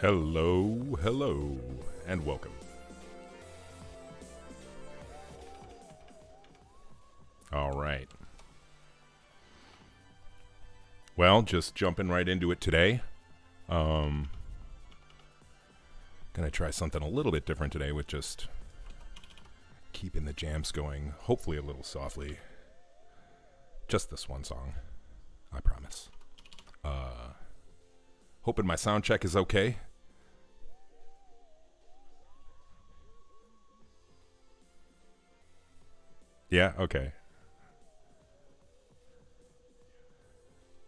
Hello, hello, and welcome. All right. Well, just jumping right into it today. Um, gonna try something a little bit different today with just keeping the jams going, hopefully a little softly. Just this one song, hoping my sound check is okay. Yeah, okay.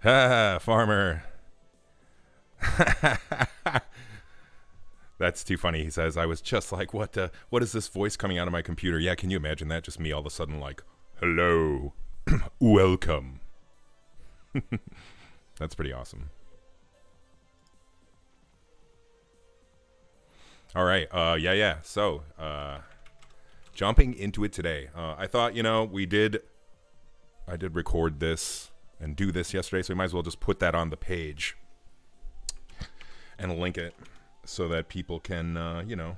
Ha, farmer. That's too funny. He says, I was just like, what the, what is this voice coming out of my computer? Yeah, can you imagine that? Just me all of a sudden like, hello, welcome. That's pretty awesome. All right. Uh, yeah, yeah. So, uh, jumping into it today. Uh, I thought, you know, we did, I did record this and do this yesterday, so we might as well just put that on the page and link it so that people can, uh, you know,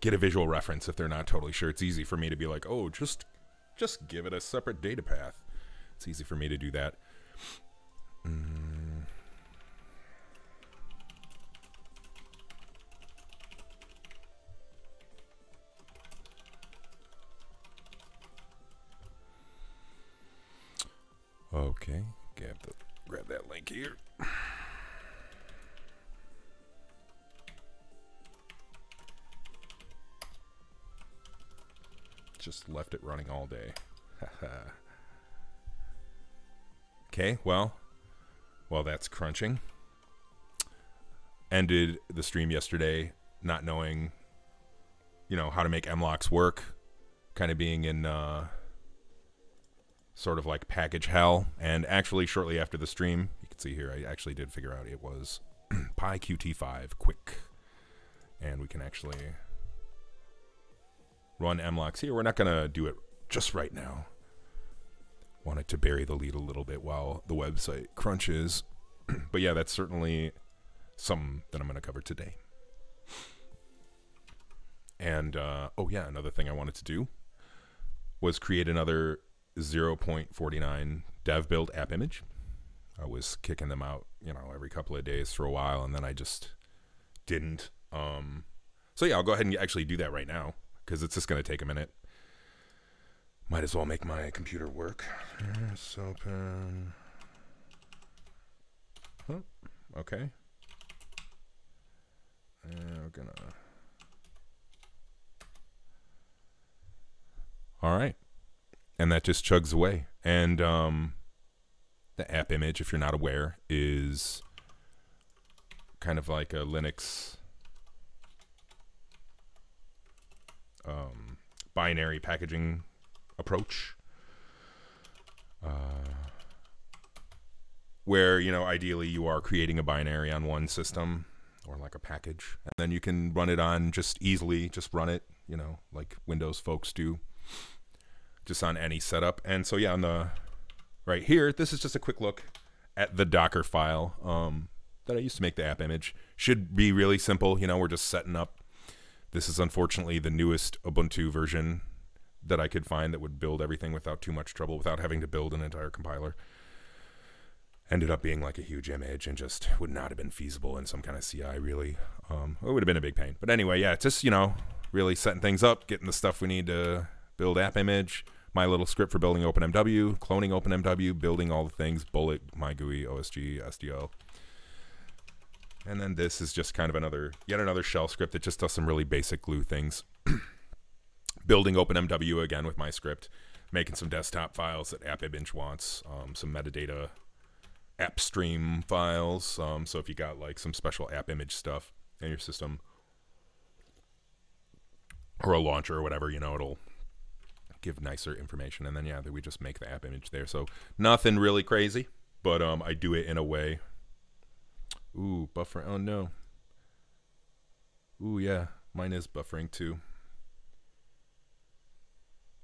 get a visual reference if they're not totally sure. It's easy for me to be like, oh, just, just give it a separate data path. It's easy for me to do that. Mm. Okay, grab the grab that link here. Just left it running all day. okay, well, well that's crunching. Ended the stream yesterday not knowing, you know, how to make Mlox work, kind of being in uh, sort of like package hell. And actually, shortly after the stream, you can see here, I actually did figure out it was PyQt5 quick. And we can actually run Mlox here. We're not going to do it just right now. Wanted to bury the lead a little bit while the website crunches. but yeah, that's certainly something that I'm going to cover today. And, uh, oh yeah, another thing I wanted to do was create another 0.49 dev build app image. I was kicking them out, you know, every couple of days for a while, and then I just didn't. Um, so yeah, I'll go ahead and actually do that right now because it's just going to take a minute. Might as well make my computer work. Let's open. Huh? Okay. We're gonna. All right and that just chugs away. And um, the app image, if you're not aware, is kind of like a Linux um, binary packaging approach. Uh, where, you know, ideally you are creating a binary on one system or like a package, and then you can run it on just easily, just run it, you know, like Windows folks do just on any setup. And so yeah, on the right here, this is just a quick look at the Docker file um, that I used to make the app image. Should be really simple. You know, we're just setting up. This is unfortunately the newest Ubuntu version that I could find that would build everything without too much trouble, without having to build an entire compiler. Ended up being like a huge image and just would not have been feasible in some kind of CI, really. Um, it would have been a big pain. But anyway, yeah, just, you know, really setting things up, getting the stuff we need to build app image, my little script for building OpenMW, cloning OpenMW, building all the things, Bullet, MyGUI, OSG, SDL. And then this is just kind of another, yet another shell script that just does some really basic glue things. building OpenMW again with my script, making some desktop files that AppImage wants, um, some metadata app stream files. Um, so if you got like some special app image stuff in your system or a launcher or whatever, you know, it'll give nicer information. And then yeah, that we just make the app image there. So nothing really crazy, but um, I do it in a way. Ooh, buffer. Oh no. Ooh yeah, mine is buffering too.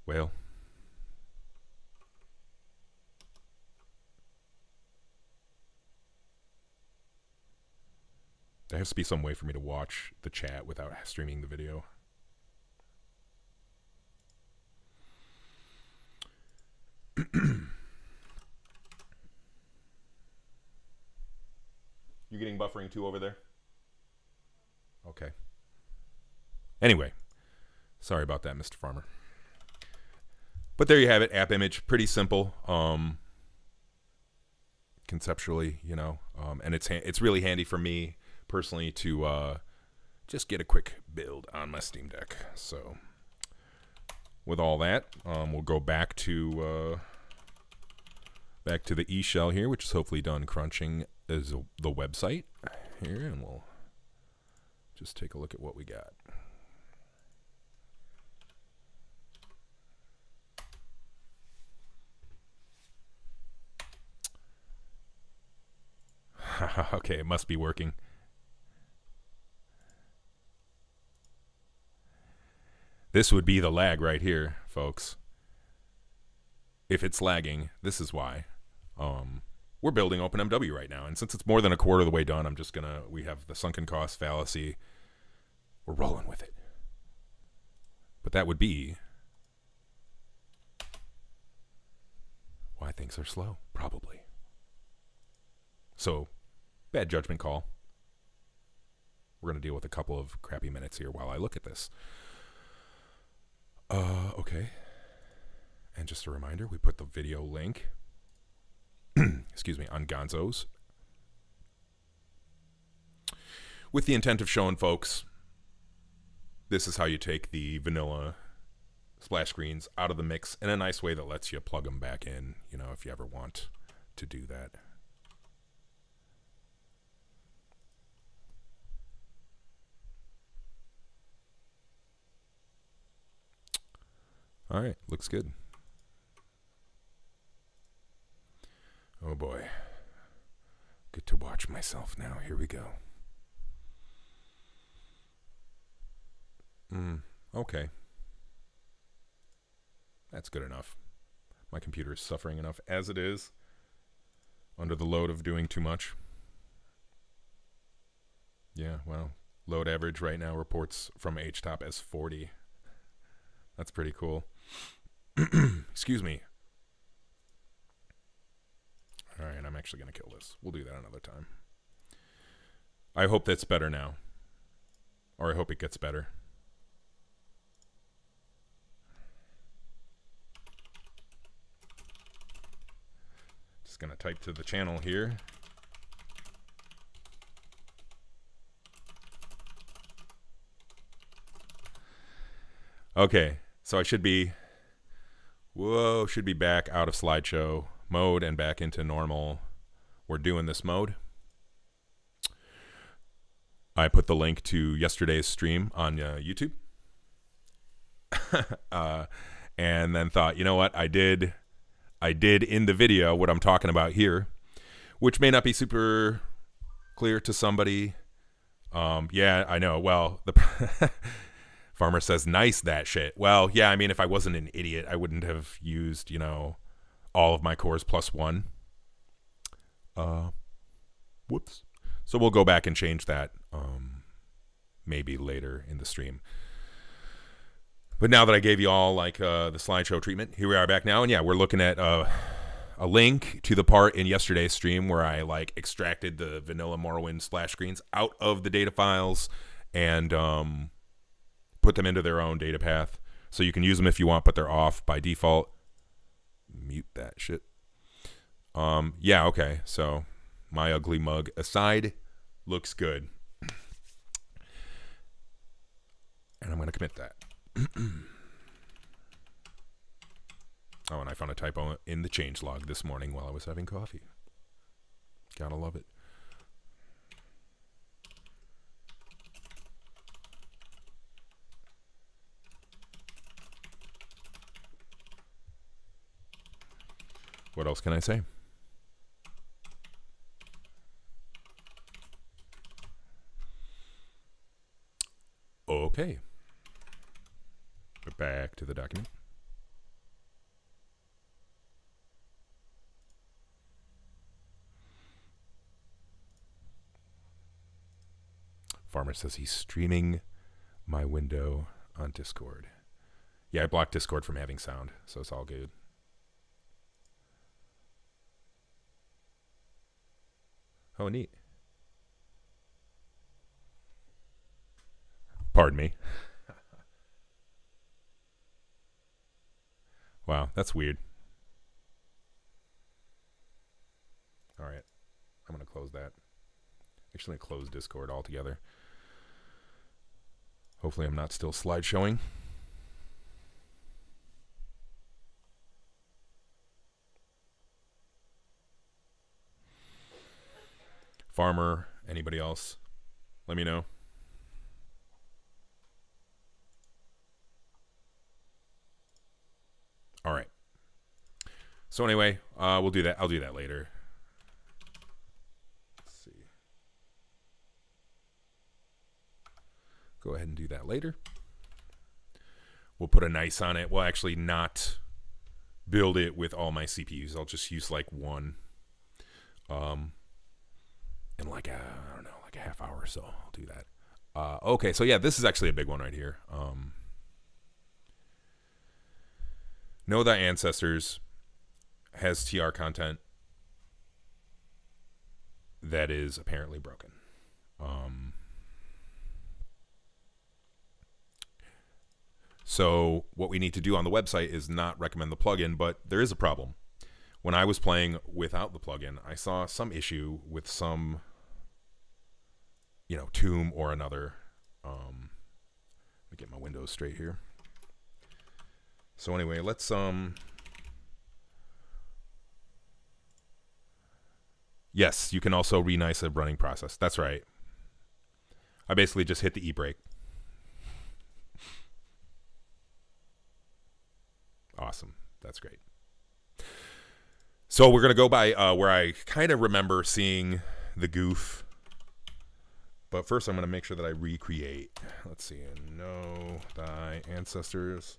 Well. There has to be some way for me to watch the chat without streaming the video. You getting buffering too over there? Okay. Anyway, sorry about that, Mr. Farmer. But there you have it, app image, pretty simple. Um, conceptually, you know, um, and it's it's really handy for me personally to uh, just get a quick build on my Steam Deck. So, with all that, um, we'll go back to uh, back to the E shell here, which is hopefully done crunching as a, the website here, and we'll just take a look at what we got. okay, it must be working. This would be the lag right here, folks. If it's lagging, this is why. Um, we're building OpenMW right now, and since it's more than a quarter of the way done, I'm just gonna. We have the sunken cost fallacy. We're rolling with it. But that would be why things are slow, probably. So Bad judgment call. We're going to deal with a couple of crappy minutes here while I look at this. Uh, okay. And just a reminder, we put the video link, excuse me, on Gonzo's. With the intent of showing folks this is how you take the vanilla splash screens out of the mix in a nice way that lets you plug them back in, you know, if you ever want to do that. All right, looks good. Oh boy. Good to watch myself now. Here we go. Hmm. okay. That's good enough. My computer is suffering enough as it is under the load of doing too much. Yeah, well, load average right now reports from HTOP as 40. That's pretty cool. Excuse me. All right, I'm actually going to kill this. We'll do that another time. I hope that's better now. Or I hope it gets better. Just going to type to the channel here. Okay, so I should be, whoa, should be back out of slideshow mode and back into normal. We're doing this mode. I put the link to yesterday's stream on uh, YouTube. uh, and then thought, you know what? I did I did in the video what I'm talking about here, which may not be super clear to somebody. Um, yeah, I know. Well, the Farmer says, nice that shit. Well, yeah, I mean, if I wasn't an idiot, I wouldn't have used, you know, all of my cores plus one. Uh, whoops. So we'll go back and change that um, maybe later in the stream. But now that I gave you all like uh, the slideshow treatment, here we are back now, and yeah, we're looking at uh, a link to the part in yesterday's stream where I like extracted the vanilla Morrowind splash screens out of the data files and um, put them into their own data path. So you can use them if you want, but they're off by default. Mute that shit. Um, yeah, okay. So my ugly mug aside, looks good. And I'm going to commit that. oh, and I found a typo in the change log this morning while I was having coffee. Gotta love it. What else can I say? Okay. Back to the document. Farmer says he's streaming my window on Discord. Yeah, I blocked Discord from having sound, so it's all good. Oh, neat. Pardon me. wow, that's weird. All right. I'm going to close that. Actually, close Discord altogether. Hopefully, I'm not still slideshowing. Farmer, anybody else? Let me know. All right. So anyway, uh, we'll do that. I'll do that later. Let's see. Go ahead and do that later. We'll put a nice on it. We'll actually not build it with all my CPUs. I'll just use like one. Um, in like a, I don't know, like a half hour or so. I'll do that. Uh, okay, so yeah, this is actually a big one right here. Um, know thy ancestors has TR content that is apparently broken. Um, so what we need to do on the website is not recommend the plugin, but there is a problem. When I was playing without the plugin, I saw some issue with some, you know, tomb or another. Um, let me get my windows straight here. So anyway, let's um Yes, you can also renice a running process. That's right. I basically just hit the e-brake. Awesome. That's great. So we're going to go by uh, where I kind of remember seeing the goof. But first I'm going to make sure that I recreate. Let's see. Know thy ancestors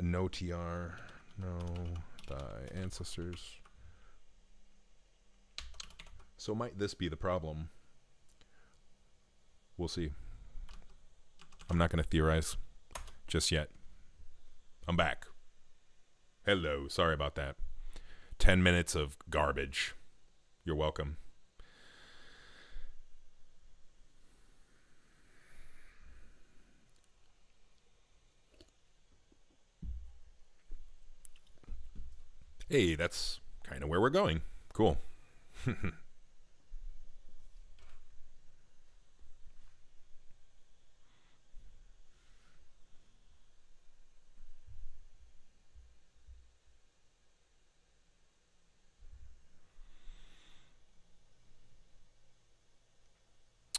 no TR, know thy ancestors. So might this be the problem? We'll see. I'm not going to theorize just yet. I'm back. Hello. Sorry about that. 10 minutes of garbage. You're welcome. Hey, that's kind of where we're going. Cool.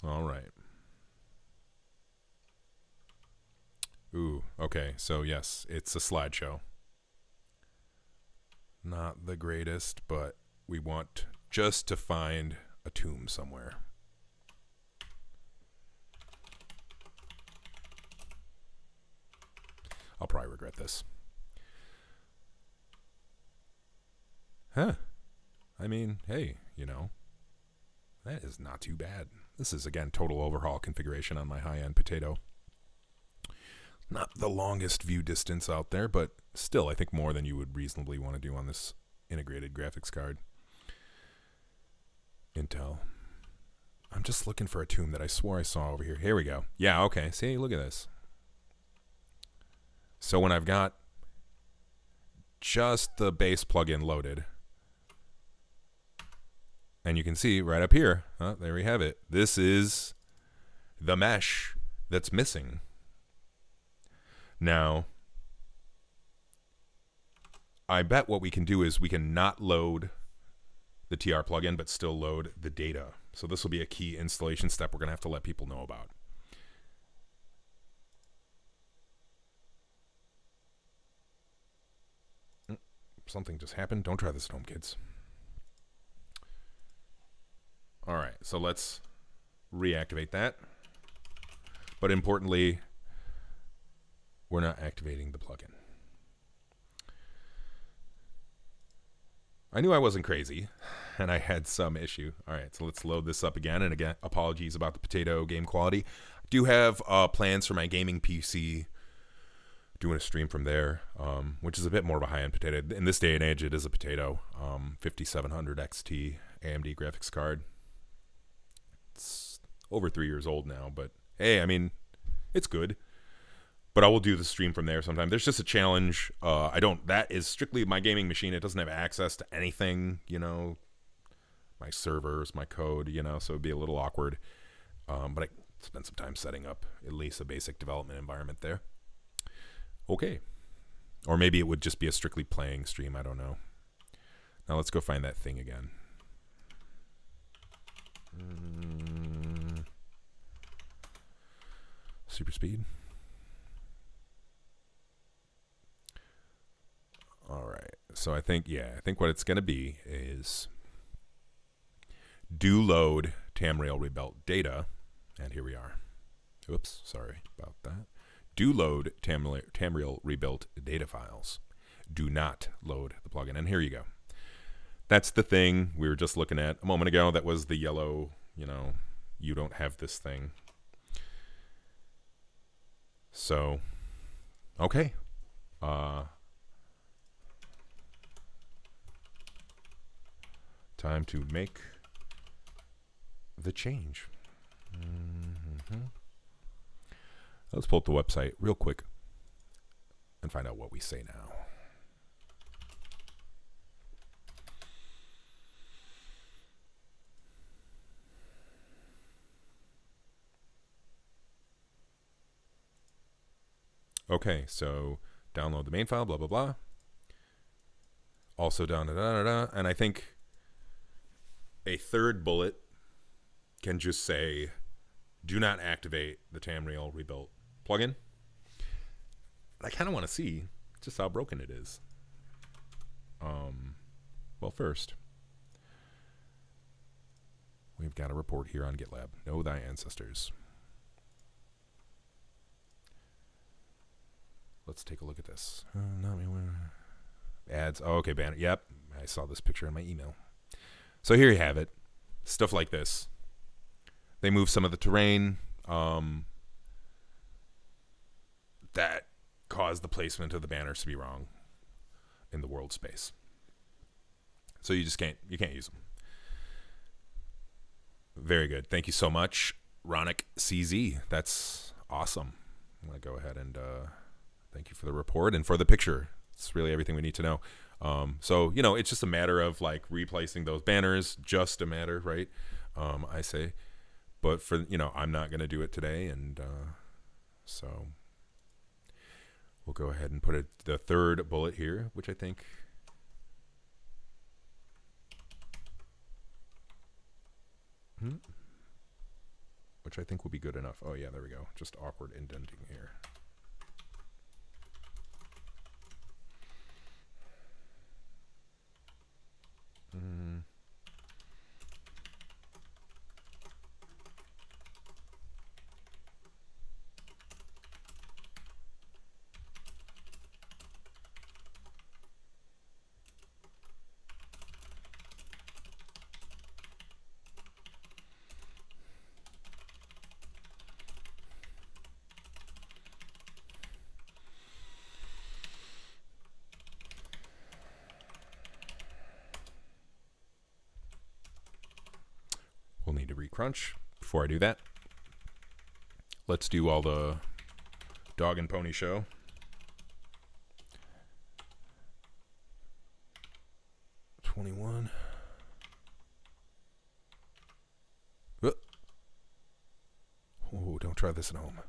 All right. Ooh, okay. So, yes, it's a slideshow not the greatest, but we want just to find a tomb somewhere. I'll probably regret this. Huh. I mean, hey, you know, that is not too bad. This is, again, total overhaul configuration on my high-end potato. Not the longest view distance out there, but still, I think more than you would reasonably want to do on this integrated graphics card. Intel. I'm just looking for a tomb that I swore I saw over here. Here we go. Yeah, okay. See, look at this. So when I've got just the base plugin loaded, and you can see right up here, huh, there we have it. This is the mesh that's missing. Now, I bet what we can do is we can not load the TR plugin, but still load the data. So this will be a key installation step we're going to have to let people know about. Mm, something just happened. Don't try this at home, kids. All right, so let's reactivate that. But importantly, we're not activating the plugin. I knew I wasn't crazy. and I had some issue. All right, so let's load this up again. And again, apologies about the potato game quality. I do have uh, plans for my gaming PC. Doing a stream from there, um, which is a bit more of a high-end potato. In this day and age, it is a potato. Um, 5700 XT AMD graphics card. It's over three years old now, but hey, I mean, it's good but I will do the stream from there sometime. There's just a challenge. Uh, I don't. That is strictly my gaming machine. It doesn't have access to anything. You know, my servers, my code. You know, so it'd be a little awkward. Um, but I spent some time setting up at least a basic development environment there. Okay, or maybe it would just be a strictly playing stream. I don't know. Now let's go find that thing again. Mm. Super speed. All right. So I think, yeah, I think what it's going to be is do load Tamrail rebuilt data. And here we are. Oops, sorry about that. Do load Tamrail, Tamriel rebuilt data files. Do not load the plugin. And here you go. That's the thing we were just looking at a moment ago. That was the yellow, you know, you don't have this thing. So, okay. Uh, time to make the change. Mm-hmm. Let's pull up the website real quick and find out what we say now. Okay, so download the main file, blah, blah, blah. Also down, da, da, da, da. And I think a third bullet can just say, do not activate the Tamriel rebuilt plugin. I kind of want to see just how broken it is. Um, well, first, we've got a report here on GitLab. Know thy ancestors. Let's take a look at this. Uh, not me Ads. Oh, okay, banner. Yep, I saw this picture in my email. So here you have it. Stuff like this. They move some of the terrain um, that caused the placement of the banners to be wrong in the world space. So you just can't you can't use them. Very good. Thank you so much, Ronick CZ. That's awesome. I'm gonna go ahead and uh, thank you for the report and for the picture. It's really everything we need to know. Um, so you know, it's just a matter of like replacing those banners. Just a matter, right? Um, I say, but for you know, I'm not to do it today, and uh, so we'll go ahead and put it the third bullet here, which I think. Hmm, which I think will be good enough. Oh yeah, there we go. Just awkward indenting here. Mm. Crunch. Before I do that, let's do all the dog and pony show. Twenty-one. Oh, don't try this at home.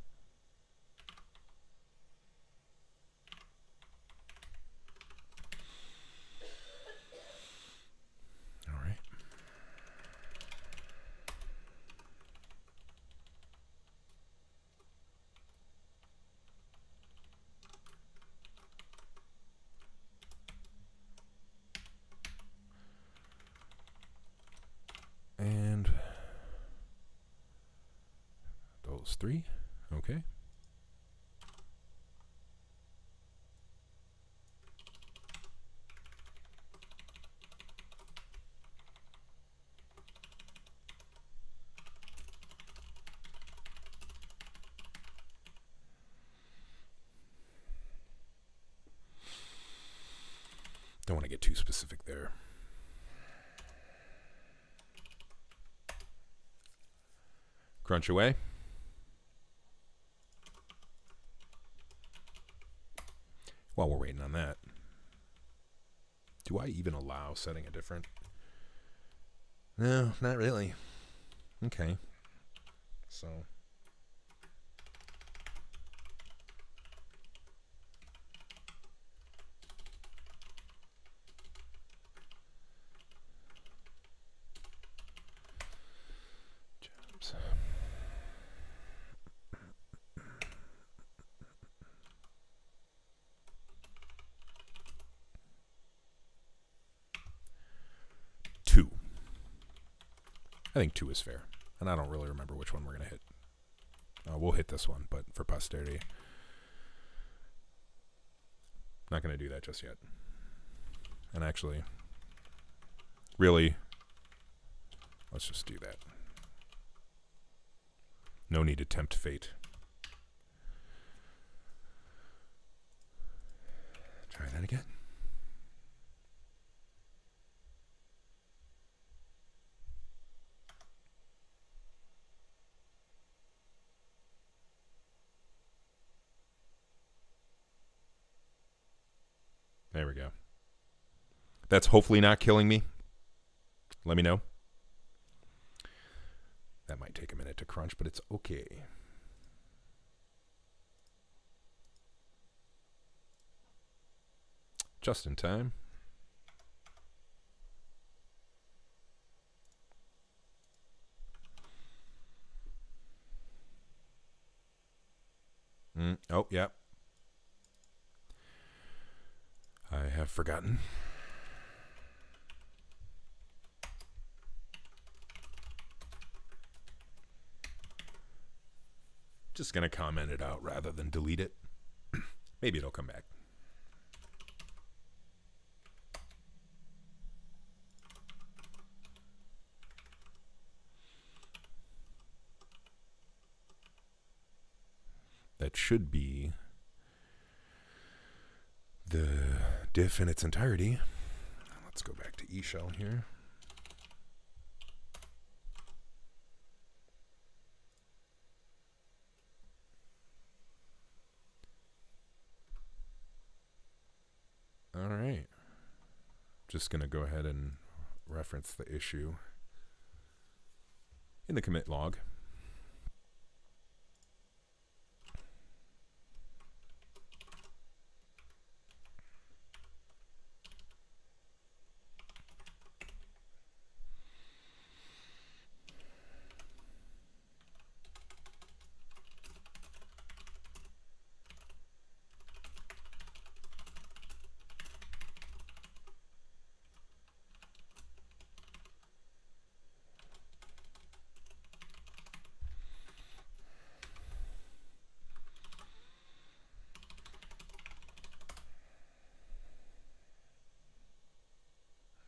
three. Okay. Don't want to get too specific there. Crunch away. While we're waiting on that, do I even allow setting a different? No, not really. Okay. So. Jobs. Two. I think two is fair. And I don't really remember which one we're going to hit. Uh, we'll hit this one, but for posterity. Not going to do that just yet. And actually, really, let's just do that. No need to tempt fate. Try that again. There we go. That's hopefully not killing me. Let me know. That might take a minute to crunch, but it's okay. Just in time. Mm, oh, yeah. I have forgotten. Just going to comment it out rather than delete it. Maybe it'll come back. That should be the diff in its entirety. Let's go back to eShell here. All right. Just going to go ahead and reference the issue in the commit log.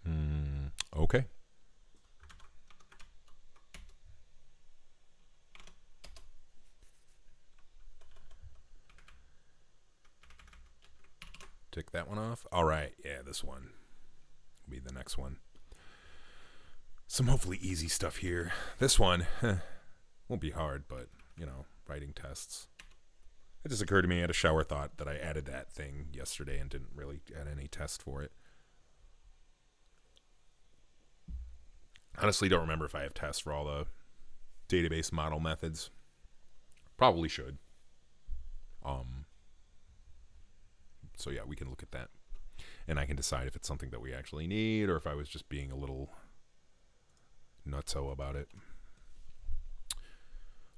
Hmm, okay. Tick that one off. All right. Yeah, this one be the next one. Some hopefully easy stuff here. This one won't be hard, but, you know, writing tests. It just occurred to me, I had a shower thought that I added that thing yesterday and didn't really add any test for it. Honestly, don't remember if I have tests for all the database model methods. Probably should. Um, so yeah, we can look at that, and I can decide if it's something that we actually need or if I was just being a little nutso about it.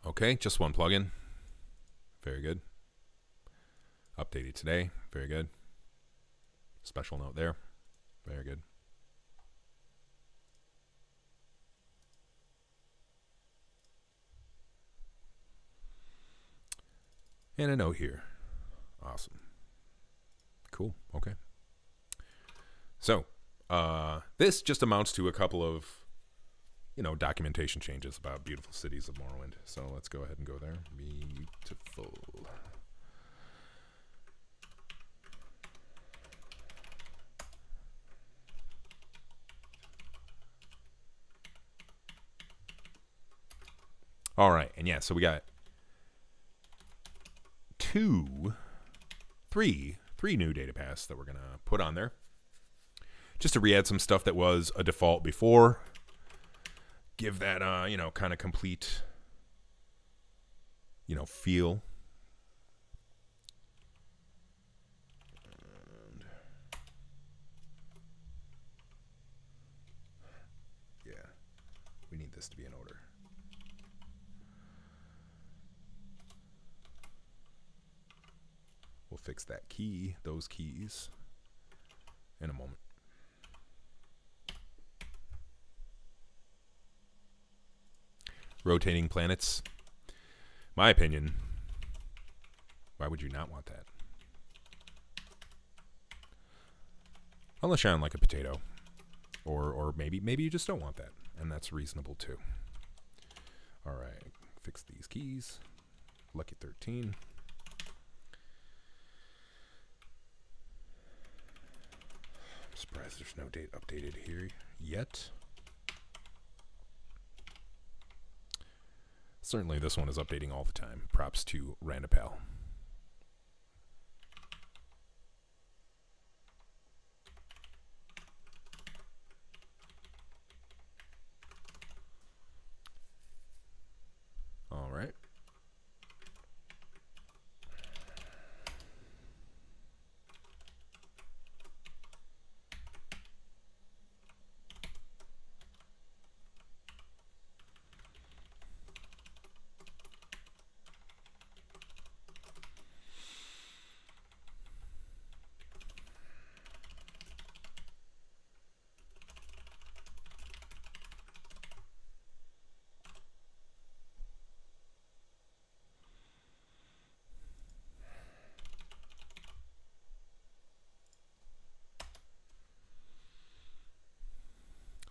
Okay, just one plugin. Very good. Updated today. Very good. Special note there. Very good. And a note here. Awesome. Cool. Okay. So uh, this just amounts to a couple of, you know, documentation changes about beautiful cities of Morrowind. So let's go ahead and go there. Beautiful. All right, and yeah, so we got two, three, three new data paths that we're gonna put on there just to re-add some stuff that was a default before. Give that, uh, you know, kind of complete, you know, feel. And yeah, we need this to be in order. We'll fix that key, those keys, in a moment. Rotating planets. My opinion. Why would you not want that? Unless you're on like a potato. Or or maybe maybe you just don't want that. And that's reasonable too. Alright. Fix these keys. Lucky 13. I'm surprised there's no date updated here yet. Certainly this one is updating all the time. Props to RandomPal. All right.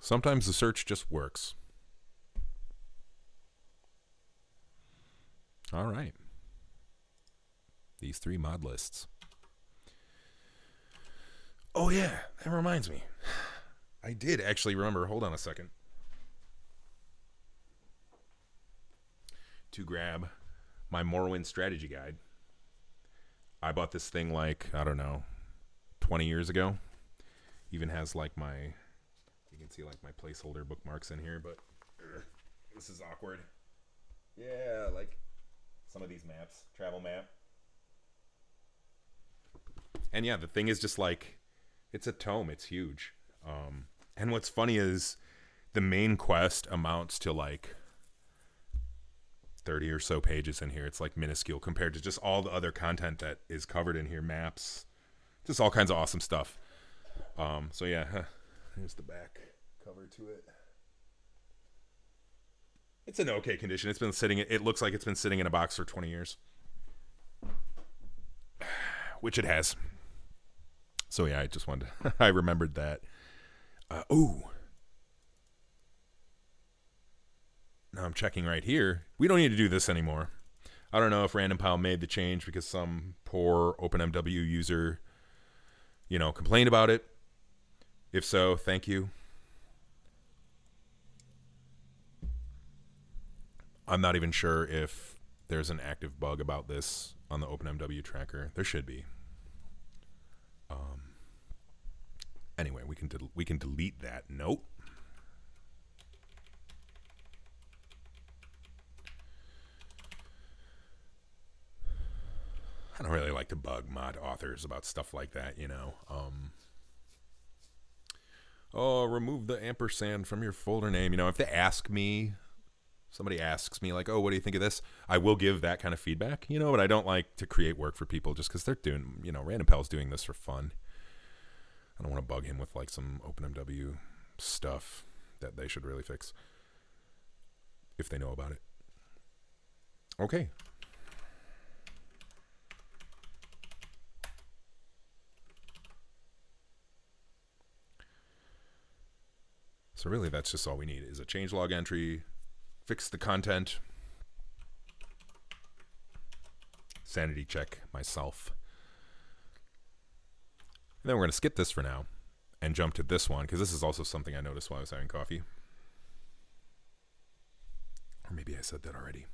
Sometimes the search just works. All right. These three mod lists. Oh, yeah. That reminds me. I did actually remember. Hold on a second. To grab my Morrowind strategy guide. I bought this thing like, I don't know, 20 years ago. Even has like my you can see like my placeholder bookmarks in here, but this is awkward. Yeah, like some of these maps, travel map. And yeah, the thing is just like it's a tome, it's huge. Um, and what's funny is the main quest amounts to like 30 or so pages in here. It's like minuscule compared to just all the other content that is covered in here, maps, just all kinds of awesome stuff. Um, so yeah, here's the back cover to it. It's in okay condition. It's been sitting. It looks like it's been sitting in a box for 20 years, which it has. So yeah, I just wanted. To, I remembered that. Uh, ooh. Now I'm checking right here. We don't need to do this anymore. I don't know if RandomPal made the change because some poor OpenMW user, you know, complained about it. If so, thank you. I'm not even sure if there's an active bug about this on the OpenMW tracker. There should be. Um, anyway, we can we can delete that note. I don't really like to bug mod authors about stuff like that, you know. Um, oh, remove the ampersand from your folder name. You know, if they ask me somebody asks me like, "Oh, what do you think of this?" I will give that kind of feedback, you know. But I don't like to create work for people just because they're doing, you know, Randompal's doing this for fun. I don't want to bug him with like some OpenMW stuff that they should really fix if they know about it. Okay. So really that's just all we need is a changelog entry, fix the content, sanity check myself. And then we're going to skip this for now and jump to this one because this is also something I noticed while I was having coffee. Or maybe I said that already.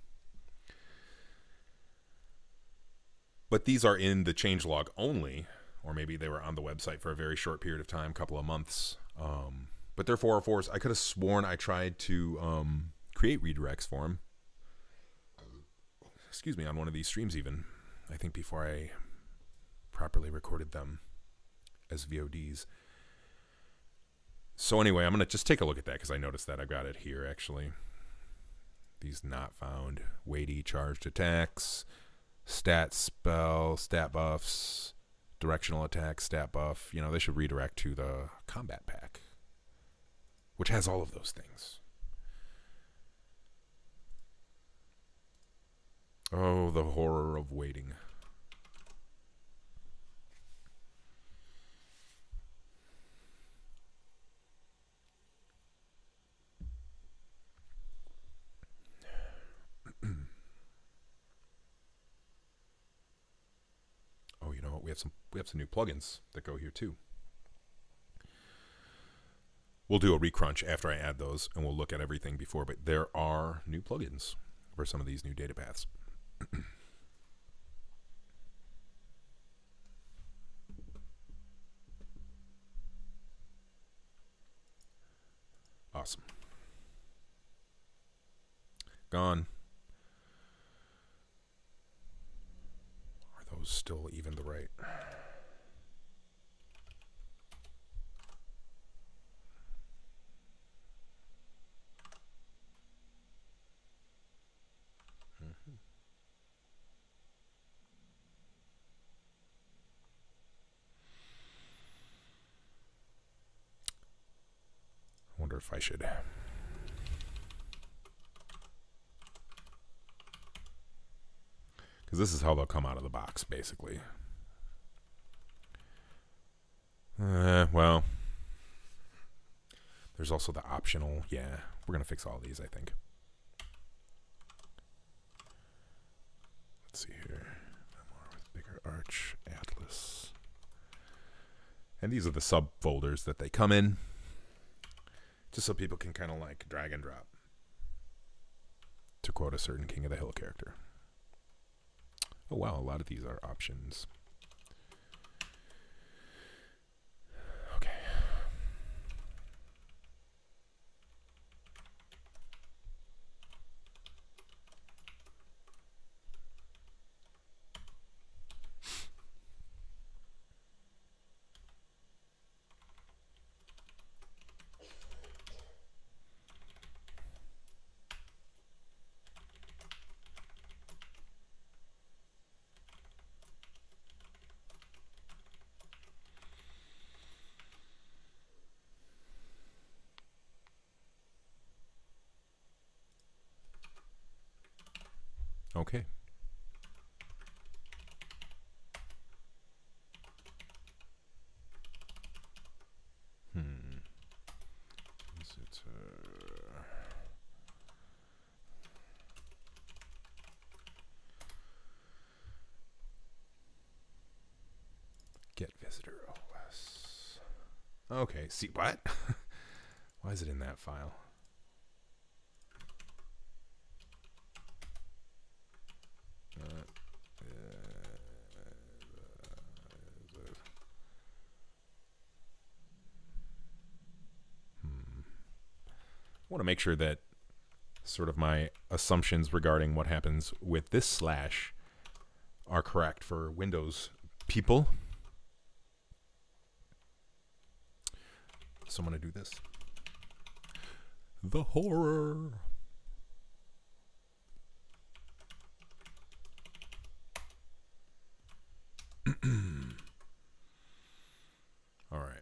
But these are in the changelog only, or maybe they were on the website for a very short period of time, couple of months. Um, but they're 404s. I could have sworn I tried to um, create redirects for them. Excuse me, on one of these streams, even. I think before I properly recorded them as VODs. So anyway, I'm gonna just take a look at that because I noticed that I've got it here actually. These not found weighty charged attacks, stat spell, stat buffs, directional attack, stat buff. You know they should redirect to the combat pack, which has all of those things. Oh, the horror of waiting. oh, you know what? We have some we have some new plugins that go here too. We'll do a recrunch after I add those, and we'll look at everything before. But there are new plugins for some of these new data paths. awesome. Gone. Are those still even the right? Wonder if I should. Because this is how they'll come out of the box, basically. Uh, well, there's also the optional. Yeah, we're going to fix all these, I think. Let's see here. Memoir with bigger arch, Atlas. And these are the subfolders that they come in just so people can kind of like drag and drop. To quote a certain King of the Hill character. Oh wow, a lot of these are options. Okay. Okay. Hmm. Is it, uh, Get visitor OS. Okay, see what? Why is it in that file? I want to make sure that sort of my assumptions regarding what happens with this slash are correct for Windows people. So I'm to do this. The horror. All right.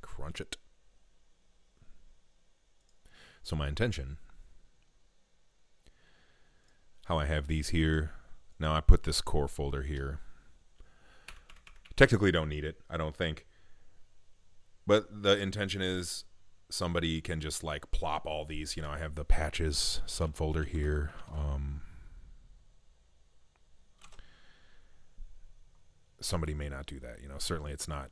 Crunch it. So my intention, how I have these here. Now I put this core folder here. Technically don't need it, I don't think. But the intention is somebody can just like plop all these. You know, I have the patches subfolder here. Um, somebody may not do that. You know, certainly it's not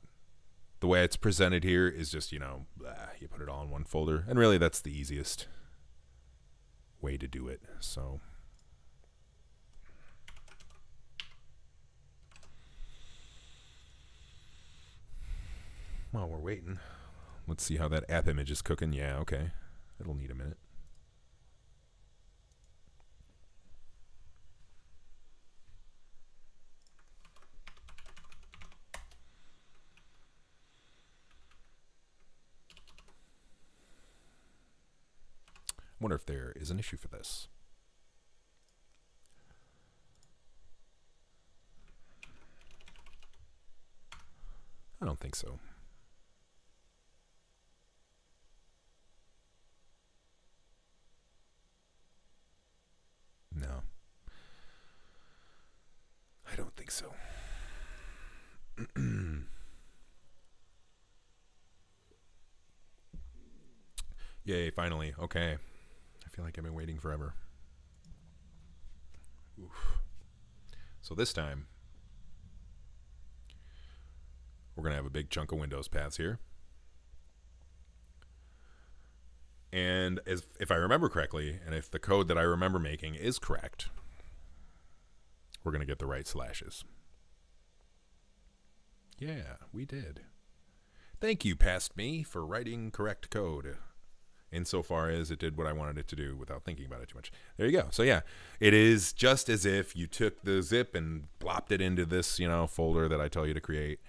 the way it's presented here is just you know blah, you put it all in one folder, and really that's the easiest way to do it. So. While we're waiting, let's see how that app image is cooking. Yeah, okay. It'll need a minute. Wonder if there is an issue for this. I don't think so. No. I don't think so. Yay, finally. Okay I feel like I've been waiting forever. Oof. So this time, we're going to have a big chunk of Windows paths here. And as, if I remember correctly, and if the code that I remember making is correct, we're going to get the right slashes. Yeah, we did. Thank you, past me, for writing correct code insofar as it did what I wanted it to do without thinking about it too much. There you go. So yeah, it is just as if you took the zip and plopped it into this, you know, folder that I tell you to create.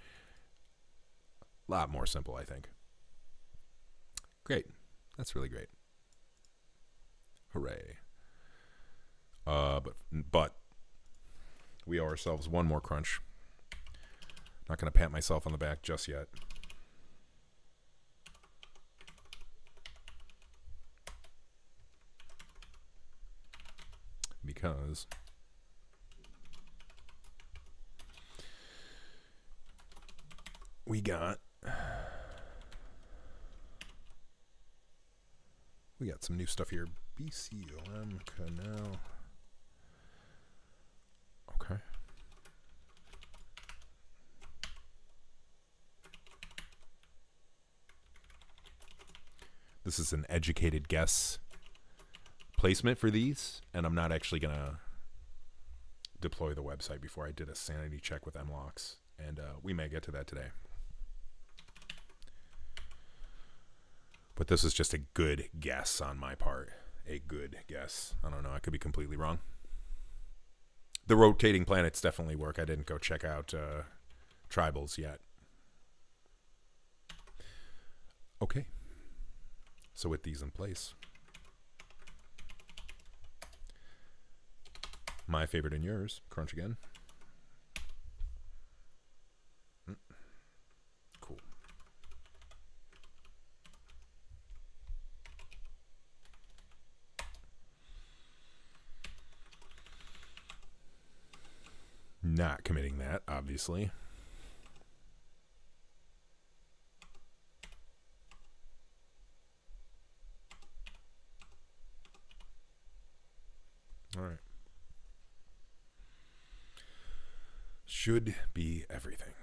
A lot more simple, I think. Great. That's really great. Hooray. Uh, but but we owe ourselves one more crunch. Not going to pat myself on the back just yet. Because we got we got some new stuff here. BCOM canal. Okay. This is an educated guess placement for these, and I'm not actually to deploy the website before I did a sanity check with Mlox, and uh, we may get to that today. But this is just a good guess on my part. A good guess. I don't know. I could be completely wrong. The rotating planets definitely work. I didn't go check out uh, tribals yet. Okay. So with these in place, My favorite and yours. Crunch again. Mm. Cool. Not committing that, obviously. All right. Should be everything.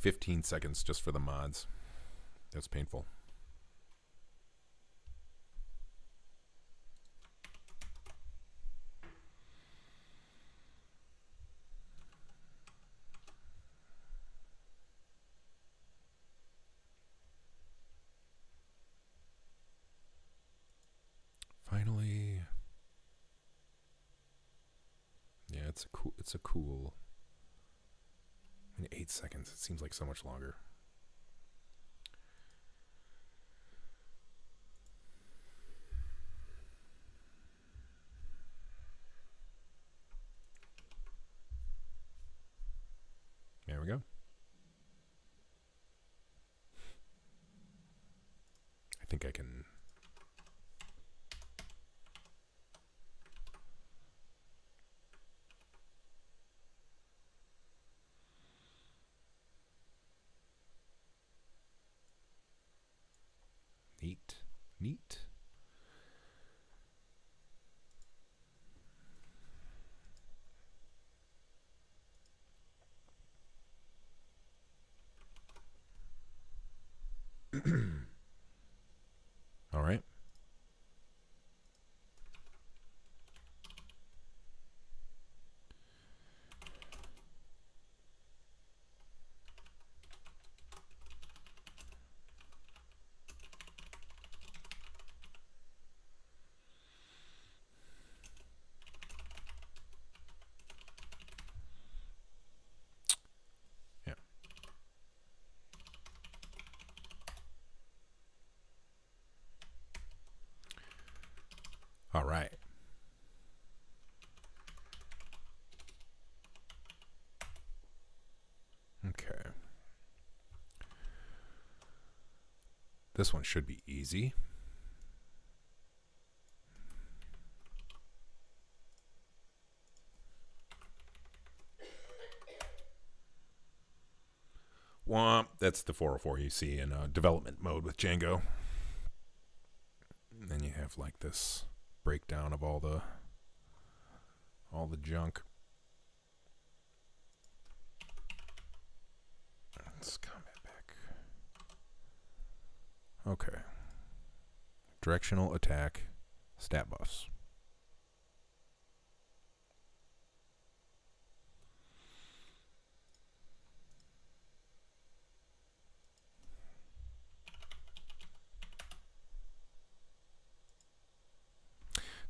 15 seconds just for the mods. That's painful. Finally. Yeah, it's a cool it's a cool in eight seconds. It seems like so much longer. There we go. I I think I can. Neat. Neat. All right. Yeah. All right. Okay. This one should be easy. Womp. That's the 404 you see in uh, development mode with Django. And then you have like this breakdown of all the all the junk. Okay. Directional attack stat buffs.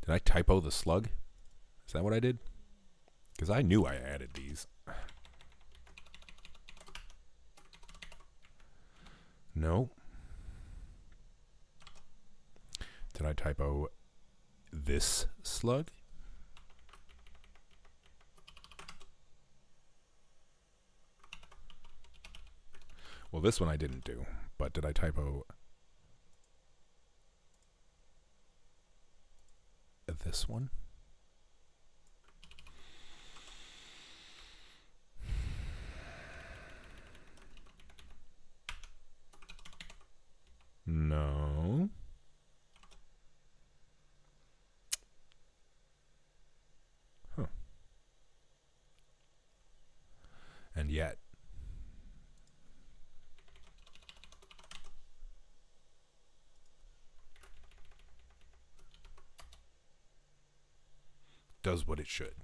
Did I typo the slug? Is that what I did? Because I knew I added these. No. Did I typo this slug? Well, this one I didn't do, but did I typo this one? No. Huh. And yet. Does what it should.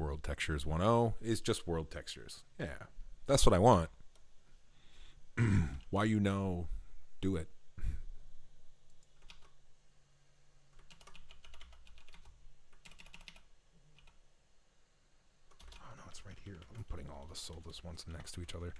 World Textures 1.0 is just World Textures. Yeah, that's what I want. Why you know, do it. Oh no, it's right here. I'm all the ones next to each other.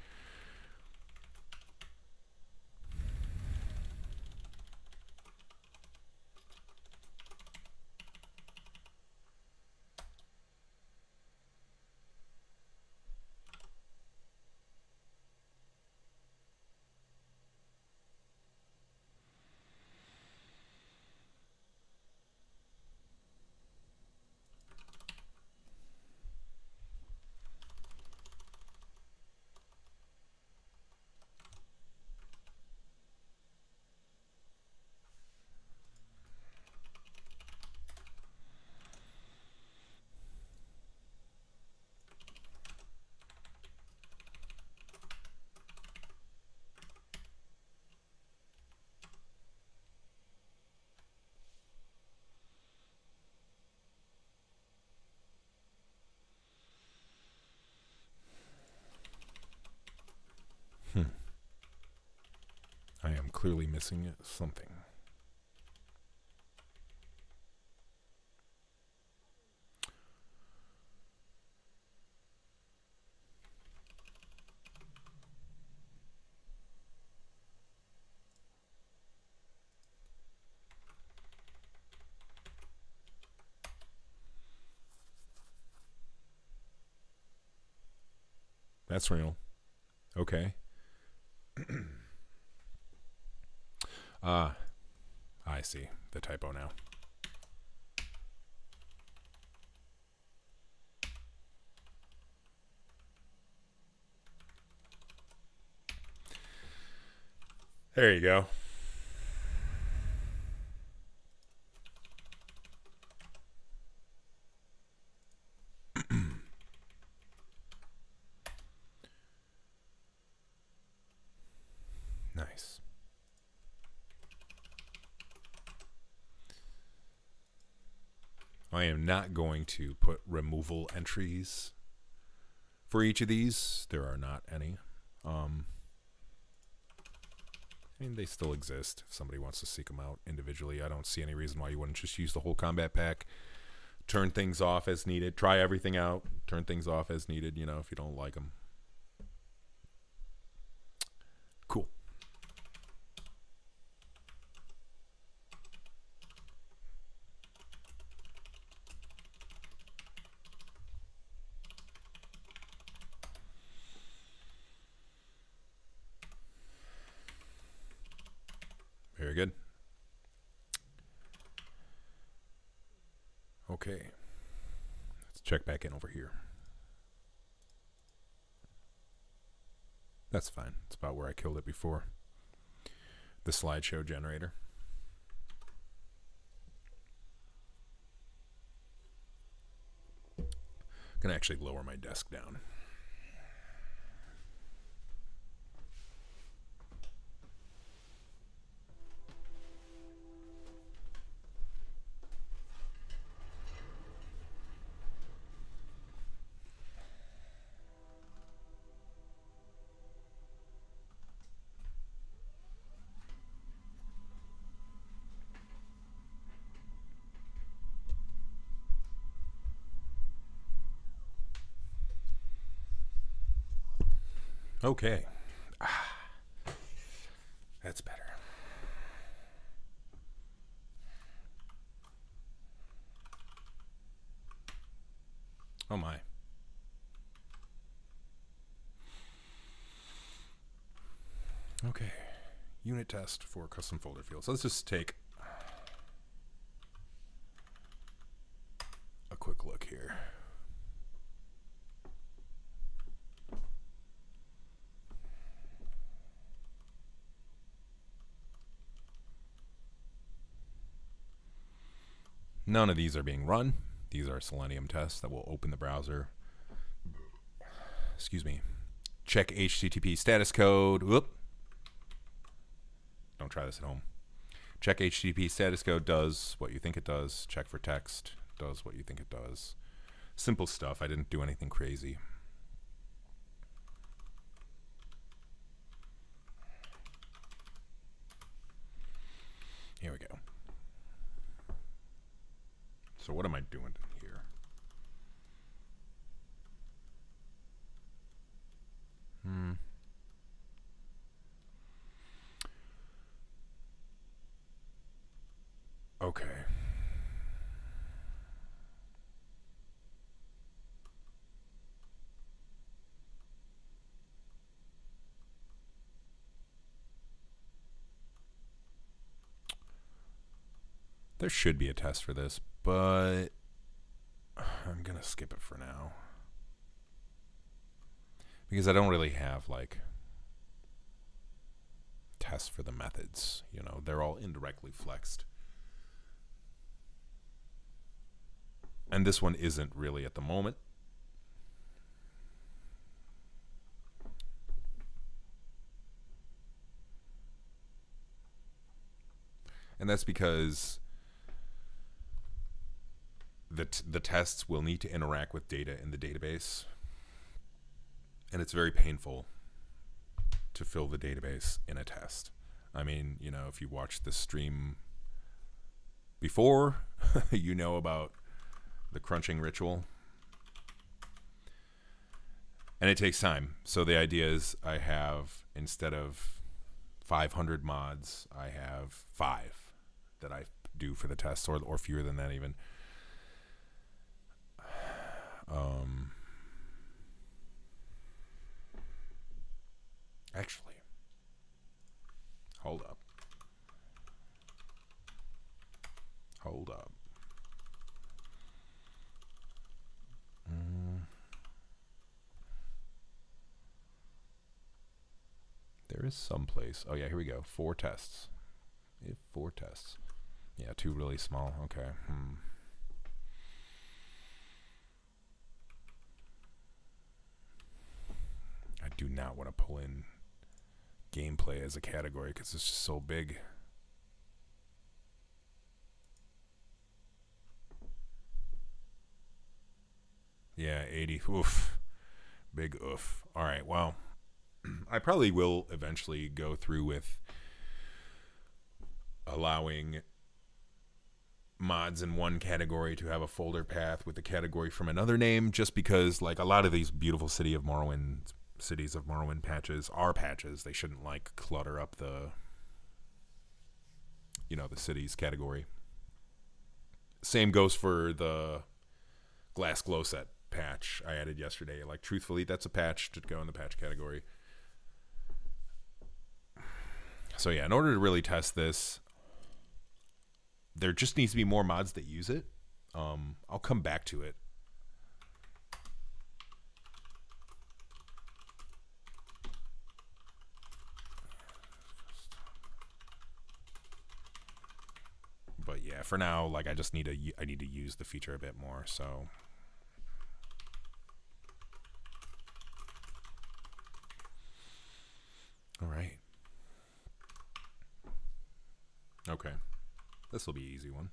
clearly missing something. That's real. Okay. Ah, I see the typo now. There you go. nice. I am not going to put removal entries for each of these. There are not any. Um, I mean, they still exist if somebody wants to seek them out individually. I don't see any reason why you wouldn't just use the whole combat pack, turn things off as needed, try everything out, turn things off as needed, you know, if you don't like them. Cool. Very good. Okay. Let's check back in over here. That's fine. It's about where I killed it before. The slideshow generator. I'm going to actually lower my desk down. Okay. Ah, that's better. Oh my. Okay. Unit test for custom folder fields. Let's just take a quick look here. None of these are being run. These are Selenium tests that will open the browser. Excuse me. Check HTTP status code. Whoop. Don't try this at home. Check HTTP status code does what you think it does. Check for text does what you think it does. Simple stuff. I didn't do anything crazy. Here we go. So what am I doing here? Hmm. Okay. There should be a test for this, but I'm going to skip it for now. Because I don't really have like tests for the methods, you know, they're all indirectly flexed. And this one isn't really at the moment. And that's because the, the tests will need to interact with data in the database. And it's very painful to fill the database in a test. I mean, you know, if you watched the stream before, you know about the crunching ritual. And it takes time. So the idea is I have, instead of 500 mods, I have five that I do for the test, or, or fewer than that even. Um, Actually, hold up. Hold up. Mm. There is some place. Oh yeah, here we go. Four tests. Four tests. Yeah, two really small. Okay. Hmm. Do not want to pull in gameplay as a category because it's just so big. Yeah, 80. Oof. Big oof. All right, well, I probably will eventually go through with allowing mods in one category to have a folder path with a category from another name just because like a lot of these beautiful city of Morrowind cities of Morrowind patches are patches. They shouldn't like clutter up the you know, the cities category. Same goes for the glass glow set patch I added yesterday. Like truthfully, that's a patch to go in the patch category. So yeah, in order to really test this, there just needs to be more mods that use it. Um, I'll come back to it. But yeah, for now, like I just need to I need to use the feature a bit more. So. All right. Okay. This will be an easy one.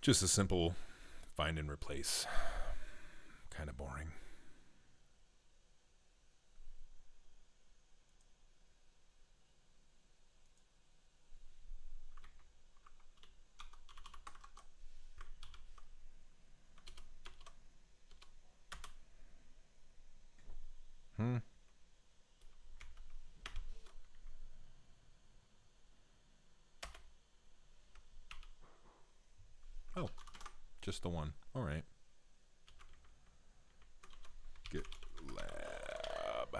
Just a simple find and replace. Kind of boring. Hmm. Just the one. All right. Get lab.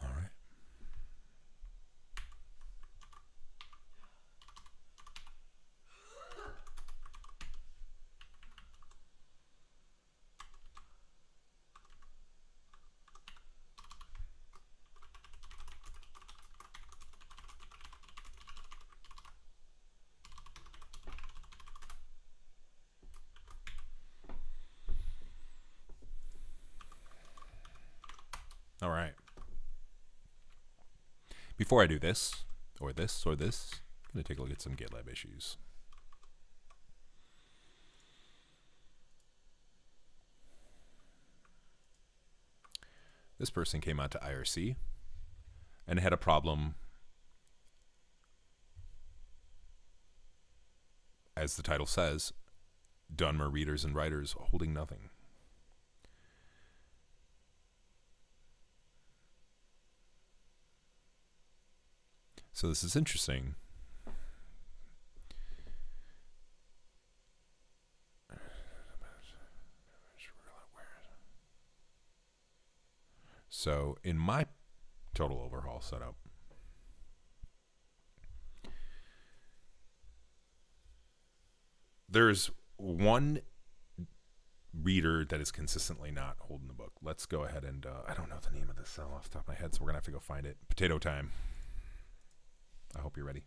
All right. All right. Before I do this, or this, or this, I'm going to take a look at some GitLab issues. This person came out to IRC and had a problem, as the title says, Dunmer readers and writers holding nothing. So this is interesting. So in my total overhaul setup, there's one reader that is consistently not holding the book. Let's go ahead and uh, I don't know the name of this cell off the top of my head, so we're gonna have to go find it. Potato time. I hope you're ready.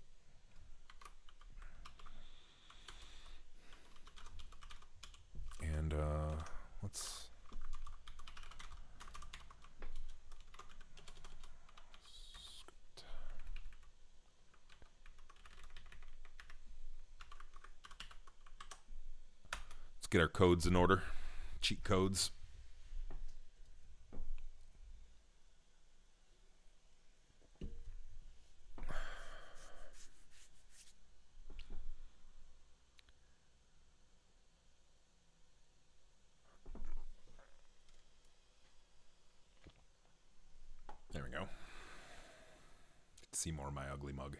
And uh, let's. Let's get our codes in order. Cheat codes. More of my ugly mug.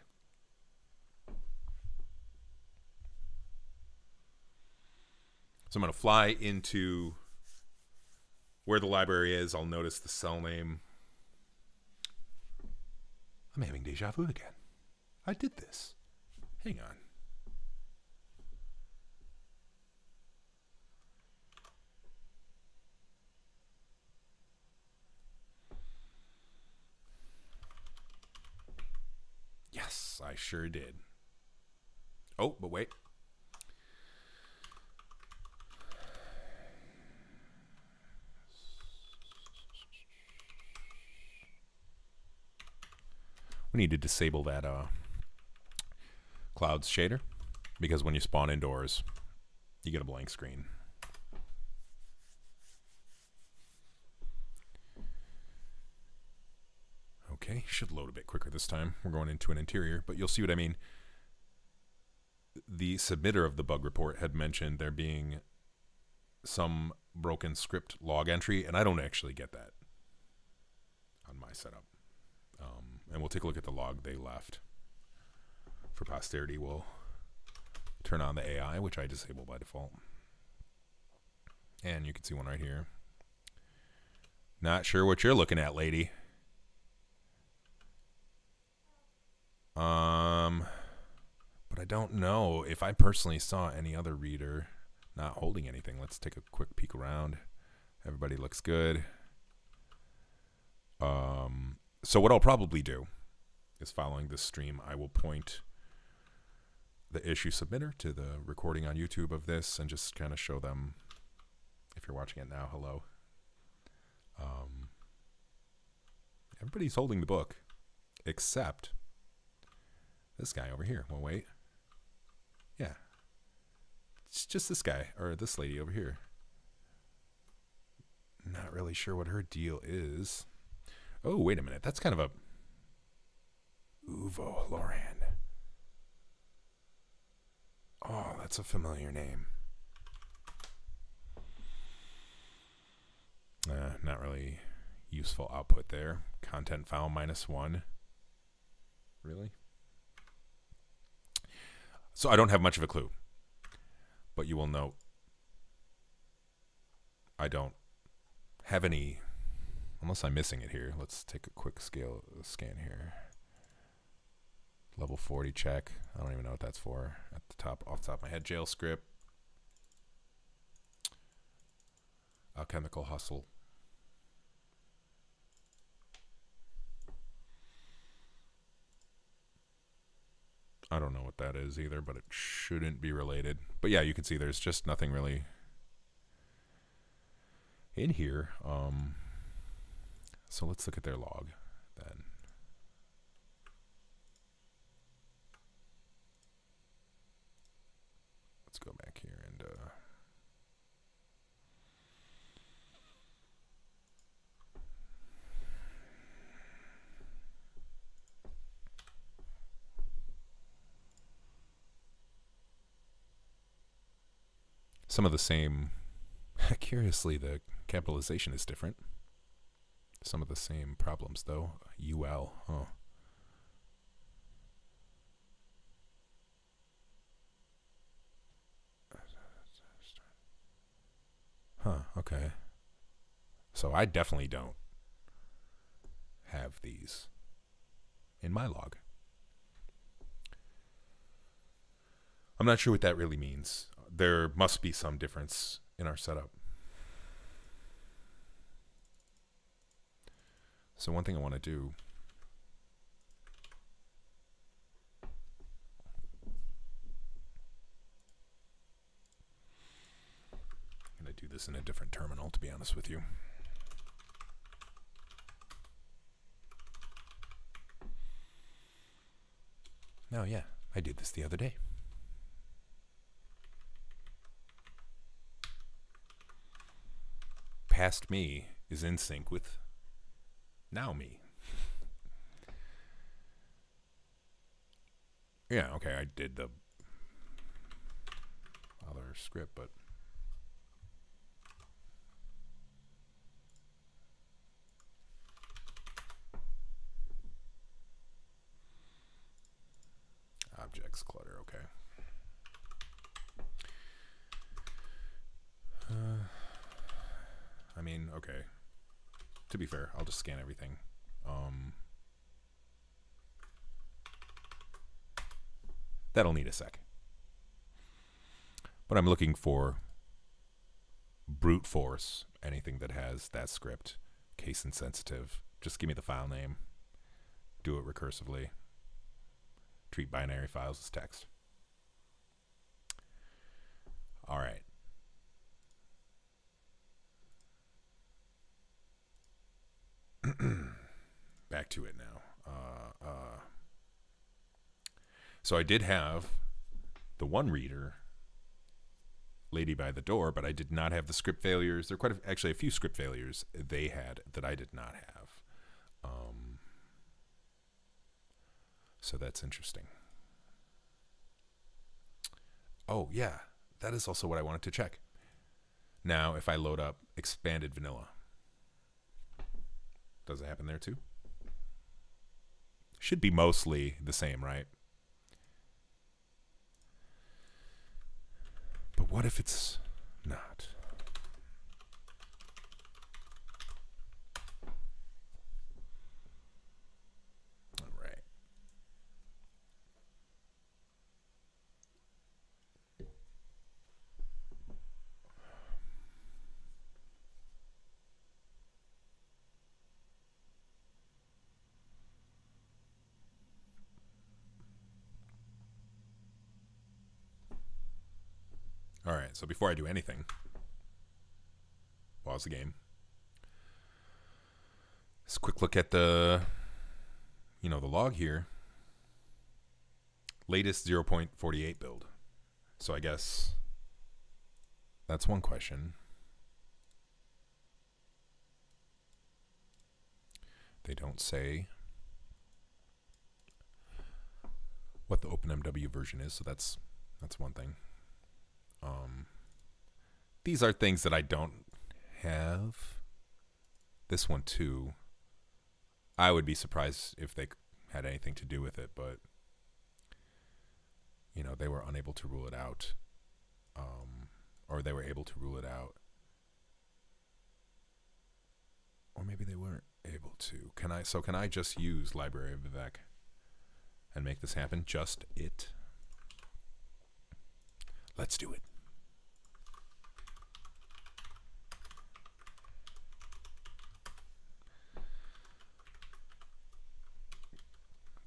So I'm going to fly into where the library is. I'll notice the cell name. I'm having deja vu again. I did this. Hang on. I sure did. Oh, but wait. We need to disable that uh, clouds shader because when you spawn indoors, you get a blank screen. Okay, should load a bit quicker this time. We're going into an interior, but you'll see what I mean. The submitter of the bug report had mentioned there being some broken script log entry, and I don't actually get that on my setup. Um, and we'll take a look at the log they left. For posterity, we'll turn on the AI, which I disable by default. And you can see one right here. Not sure what you're looking at, lady. Um, but I don't know if I personally saw any other reader not holding anything. Let's take a quick peek around. Everybody looks good. Um, so what I'll probably do is following this stream, I will point the issue submitter to the recording on YouTube of this and just kind of show them, if you're watching it now, hello. Um, everybody's holding the book except this guy over here. Well, wait. Yeah. It's just this guy or this lady over here. Not really sure what her deal is. Oh, wait a minute. That's kind of a Uvo Loran. Oh, that's a familiar name. Uh, not really useful output there. Content file minus one. Really? So I don't have much of a clue. But you will note I don't have any unless I'm missing it here. Let's take a quick scale scan here. Level 40 check. I don't even know what that's for. At the top, off the top of my head, jail script. Alchemical hustle. I don't know what that is either, but it shouldn't be related. But yeah, you can see there's just nothing really in here. Um, so let's look at their log then. Let's go back here and uh, some of the same. Curiously, the capitalization is different. Some of the same problems, though. UL, huh? Huh, okay. So I definitely don't have these in my log. I'm not sure what that really means. There must be some difference in our setup. So one thing I want to do I'm going to do this in a different terminal to be honest with you. No, yeah, I did this the other day. Past me is in sync with now me. Yeah, okay, I did the other script, but Objects clutter. Okay. Uh, I mean, okay. To be fair, I'll just scan everything. Um, that'll need a sec. But I'm looking for brute force anything that has that script, case insensitive. Just give me the file name. Do it recursively. Treat binary files as text. All right. Back to it now. Uh, uh, so I did have the one reader lady by the door, but I did not have the script failures. There are quite a, actually a few script failures they had that I did not have. Um, so that's interesting. Oh, yeah, that is also what I wanted to check. Now, if I load up expanded vanilla, does it happen there too? Should be mostly the same, right? But what if it's not? All right. All right, so before I do anything, pause the game. Let's quick look at the, you know, the log here. Latest 0.48 build. So I guess that's one question. They don't say what the OpenMW version is, so that's that's one thing. Um, these are things that I don't have. This one too. I would be surprised if they had anything to do with it, but you know they were unable to rule it out, um, or they were able to rule it out, or maybe they weren't able to. Can I? So can I just use Library of Vivek and make this happen? Just it. Let's do it.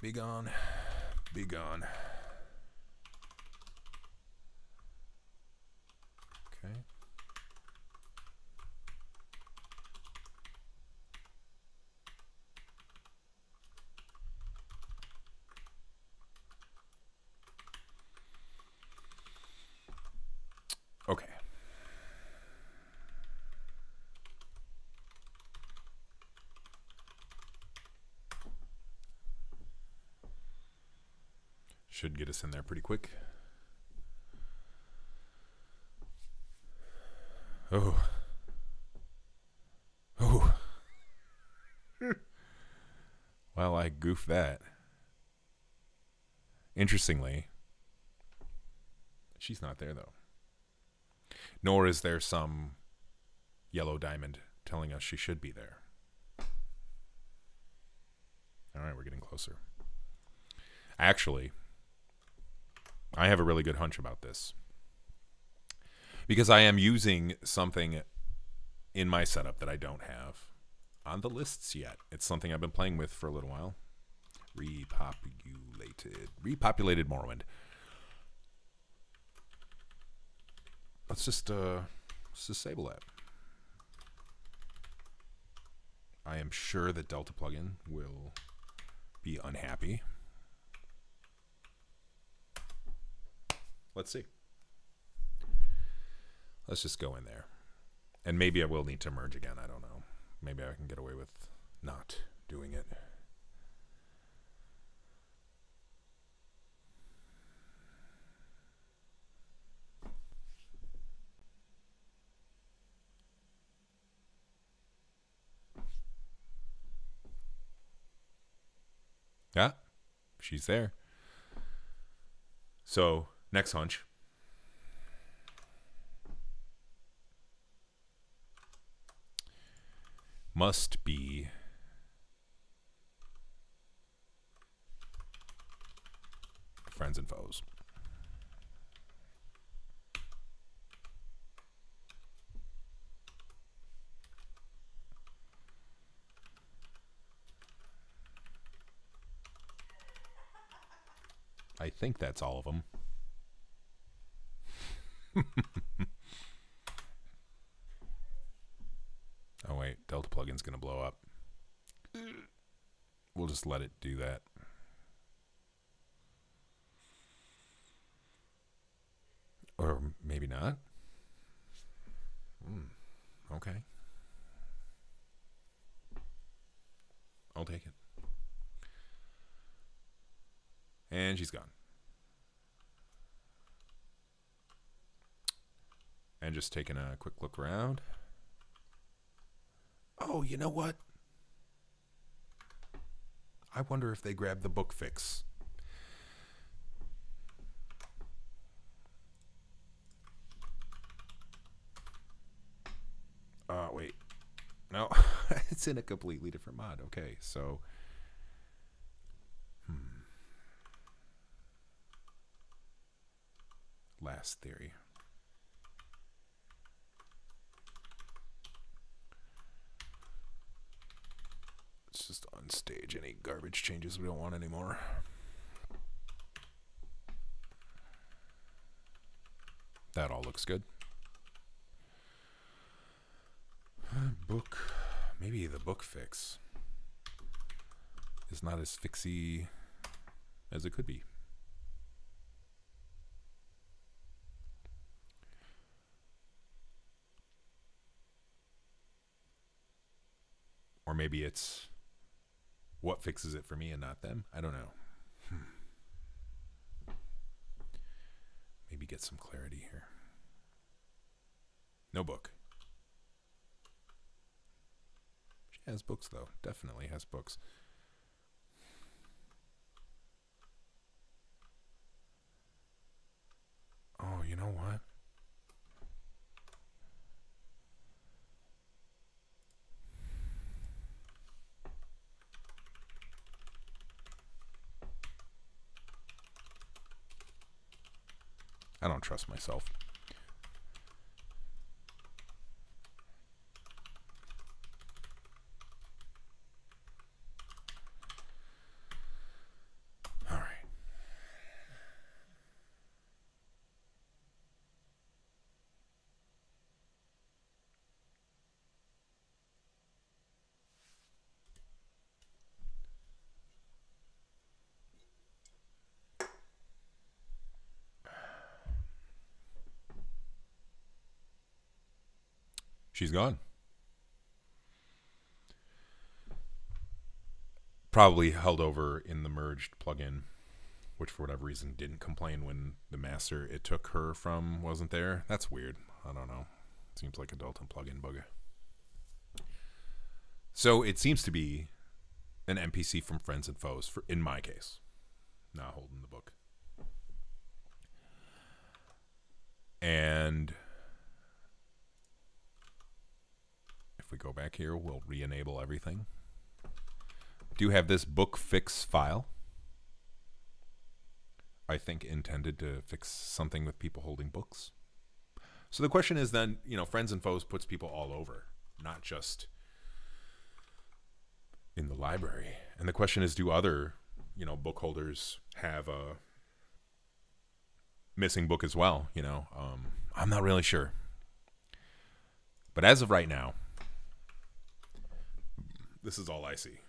Be gone. Be gone. Okay. Should get us in there pretty quick. Oh. Oh. well, I goofed that. Interestingly, she's not there though. Nor is there some yellow diamond telling us she should be there. All right, we're getting closer. Actually, I have a really good hunch about this. Because I am using something in my setup that I don't have on the lists yet. It's something I've been playing with for a little while. Repopulated. Repopulated Morrowind. Let's just uh let's disable that. I am sure that Delta plugin will be unhappy. Let's see. Let's just go in there. And maybe I will need to merge again. I don't know. Maybe I can get away with not doing it. Yeah, she's there. So, next hunch. Must be friends and foes. I think that's all of them. oh wait, Delta plugin's gonna blow up. We'll just let it do that. Or maybe not. Hmm. Okay. I'll take it. And she's gone. And just taking a quick look around. Oh, you know what? I wonder if they grabbed the book fix. Uh, wait. No, it's in a completely different mod. Okay, so. Hmm. Last theory. Unstage any garbage changes we don't want anymore. That all looks good. Uh, book, maybe the book fix is not as fixy as it could be. Or maybe it's what fixes it for me and not them. I don't know. Hmm. Maybe get some clarity here. No book. She has books, though. Definitely has books. Oh, you know what? I don't trust myself. All right. She's gone. Probably held over in the merged plugin, which for whatever reason didn't complain when the master it took her from wasn't there. That's weird. I don't know. Seems like a Delta plugin bug. So it seems to be an NPC from Friends and Foes, for, in my case. Not holding the book. And if we go back here, we'll re-enable everything. Do you have this book fix file. I think intended to fix something with people holding books. So the question is then, you know, Friends and Foes puts people all over, not just in the library. And the question is, do other, you know, book holders have a missing book as well? You know, um, I'm not really sure. But as of right now, this is all I see.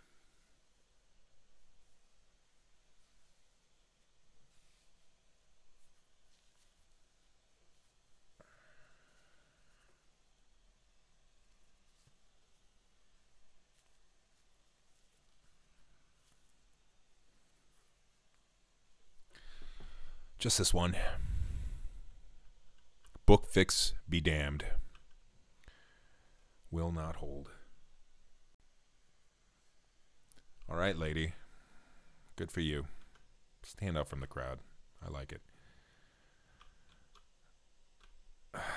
Just this one. Book fix be damned. Will not hold. All right, lady. Good for you. Stand up from the crowd. I like it.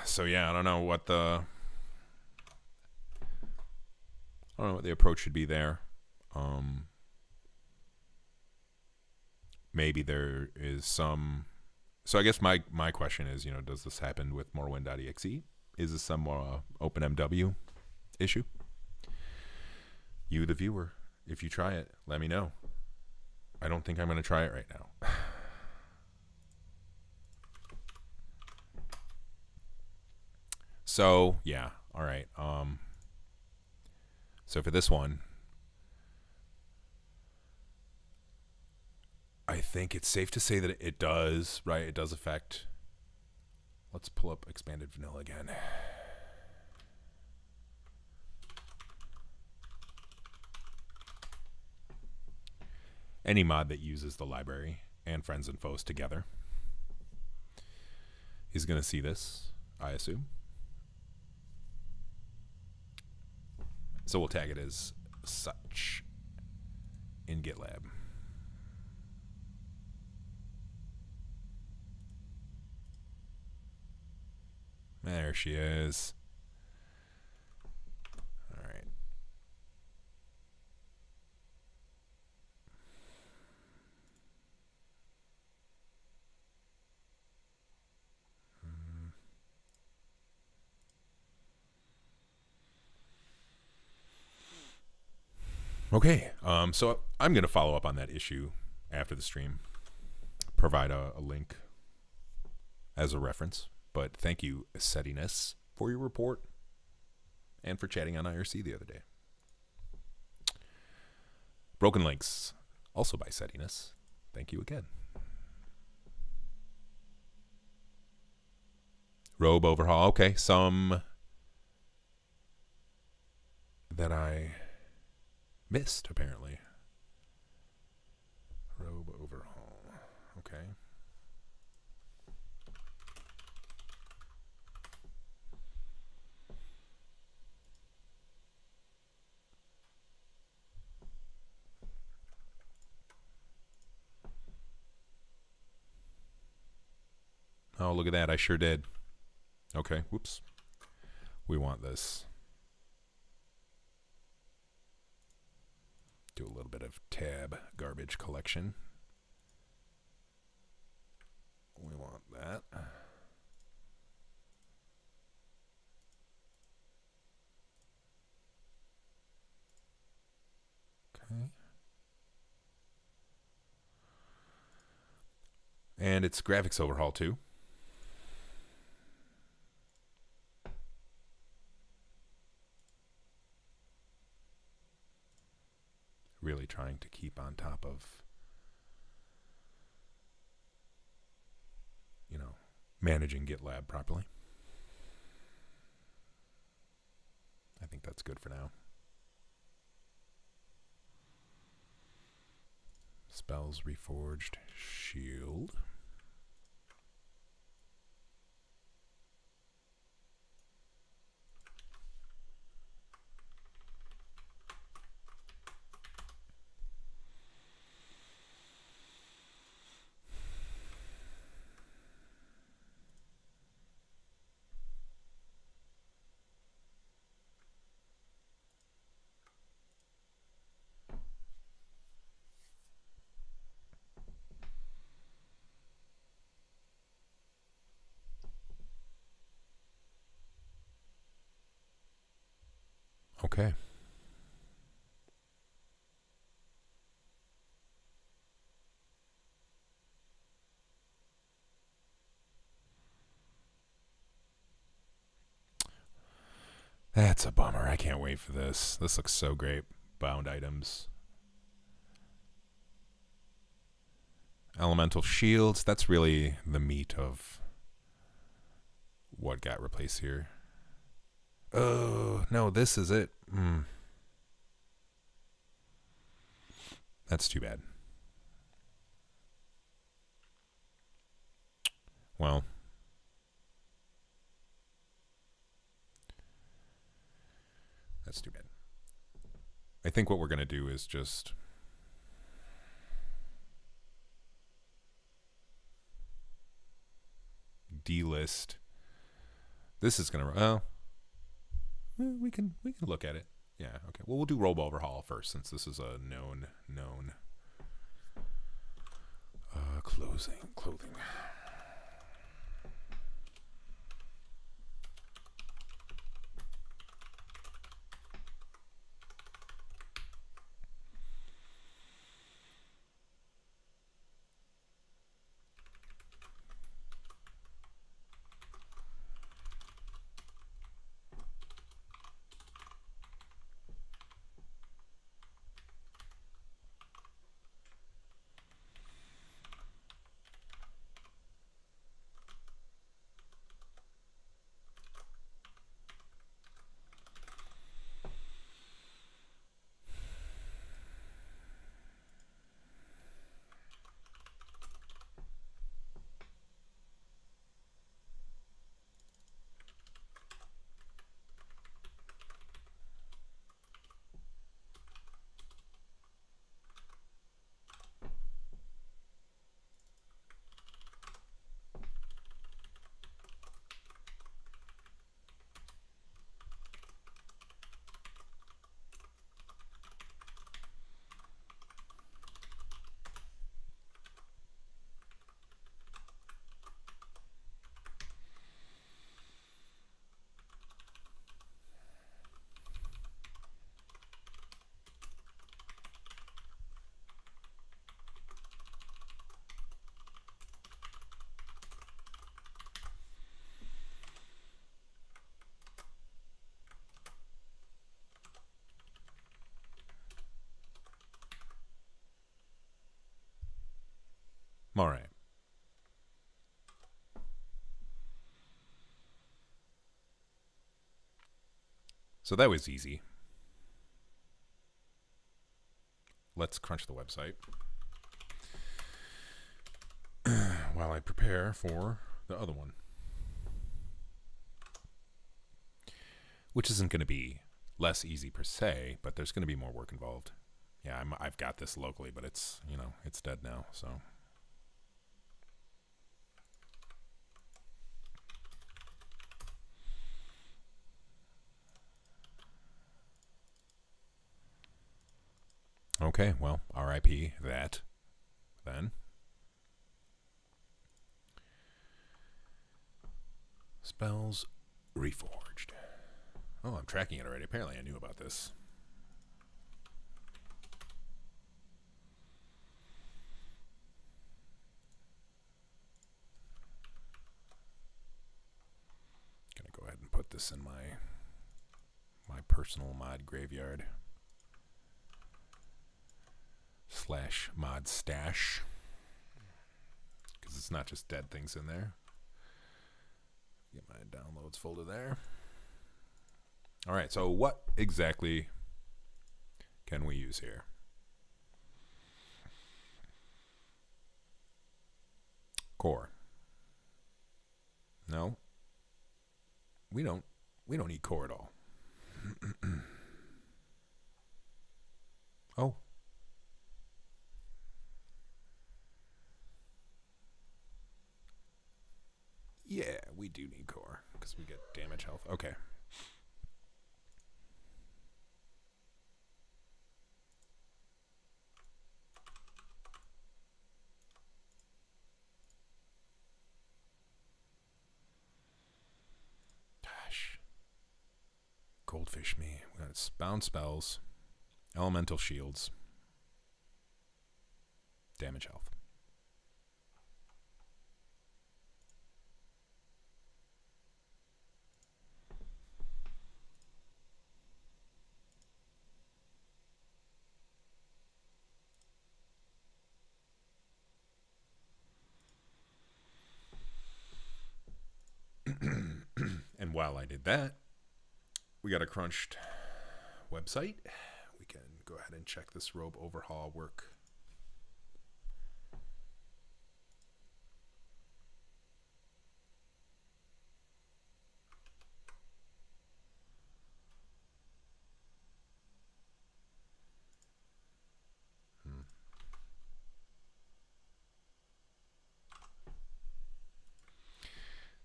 so yeah, I don't know what the I don't know what the approach should be there. Um, maybe there is some. So I guess my my question is, you know, does this happen with Morrowind.exe? Is this some uh, OpenMW issue? You, the viewer, if you try it, let me know. I don't think I'm going to try it right now. so yeah, all right. Um, so for this one, I think it's safe to say that it does, right? It does affect. Let's pull up expanded vanilla again. Any mod that uses the library and friends and foes together is going to see this, I assume. So we'll tag it as such in GitLab. There she is. Okay, um, so I'm going to follow up on that issue after the stream. Provide a, a link as a reference. But thank you, Settiness, for your report and for chatting on IRC the other day. Broken Links, also by Settiness. Thank you again. Robe overhaul. Okay, some that I missed apparently. Robe overhaul. Okay. Oh, look at that. I sure did. Okay, whoops. We want this. Do a little bit of tab garbage collection. We want that. Okay. And it's graphics overhaul too. Really trying to keep on top of you know managing GitLab properly. I think that's good for now. Spells Reforged Shield. Okay. That's a bummer. I can't wait for this. This looks so great. Bound items. Elemental shields. That's really the meat of what got replaced here. Oh, no, this is it. Mm. That's too bad. Well, that's too bad. I think what we're going to do is just delist This is gonna. Oh, eh, we can we can look at it. Yeah. Okay. Well, we'll do robe overhaul first, since this is a known known. Uh, clothing clothing. All right. So that was easy. Let's crunch the website while I prepare for the other one. Which isn't going to be less easy per se, but there's going to be more work involved. Yeah, I'm, I've got this locally, but it's, you know, it's dead now, so. Okay, well, RIP that then. Spells Reforged. Oh, I'm tracking it already. Apparently, I knew about this. Gonna go ahead and put this in my my personal mod graveyard slash mod stash because it's not just dead things in there. Get my downloads folder there. All right, so what exactly can we use here? Core. No. We don't we don't need core at all. oh, Yeah, we do need core because we get damage health. Okay. Gosh. Goldfish me. We got bound spells, elemental shields, damage health. and while I did that, we got a crunched website. We can go ahead and check this robe overhaul work. Hmm.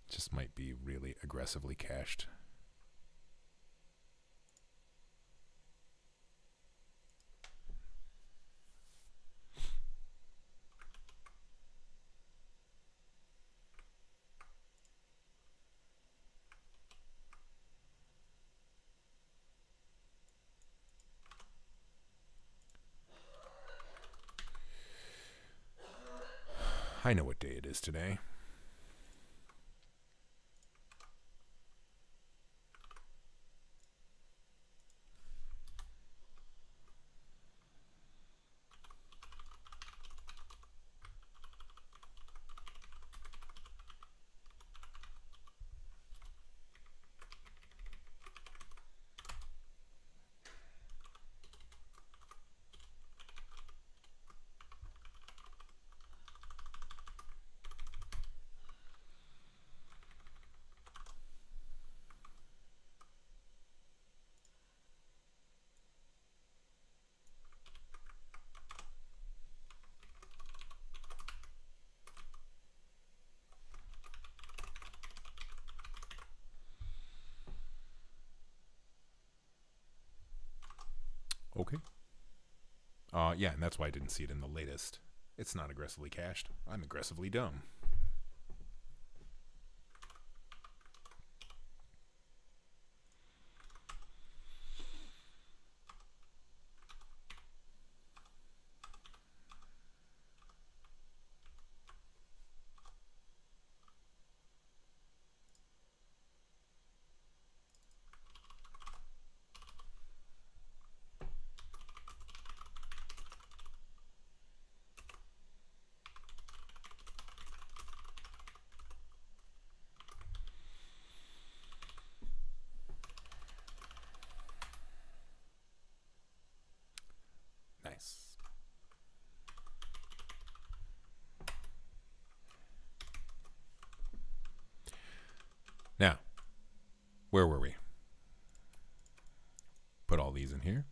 just might be really cached. I know what day it is today. Okay. Uh, yeah, and that's why I didn't see it in the latest. It's not aggressively cached. I'm aggressively dumb. Nice. Now, where were we? Put all these in here.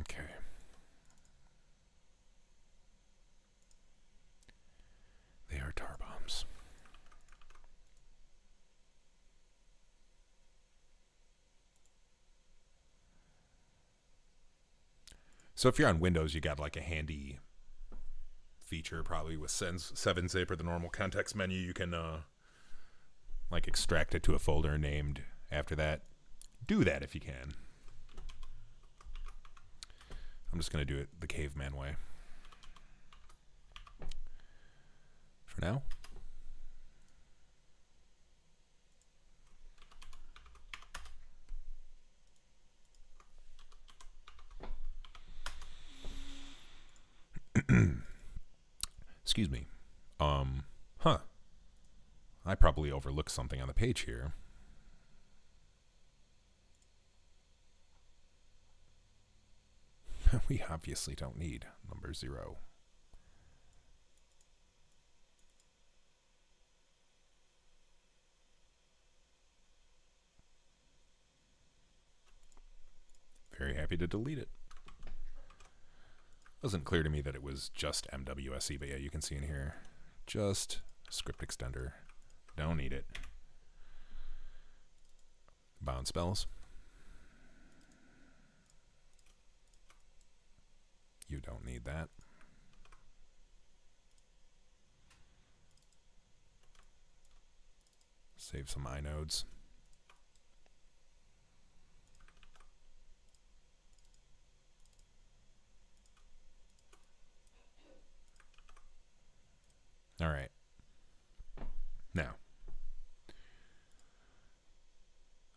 Okay. They are tar bombs. So if you're on Windows, you got like a handy feature probably with 7-zip or the normal context menu. You can uh, like extract it to a folder named after that. Do that if you can. I'm just going to do it the caveman way. For now. Excuse me. Um, huh. I probably overlooked something on the page here. we obviously don't need number zero. Very happy to delete it. Wasn't clear to me that it was just MWSE, but yeah, you can see in here, just script extender. Don't need it. Bound spells. You don't need that. Save some inodes. All right. Now.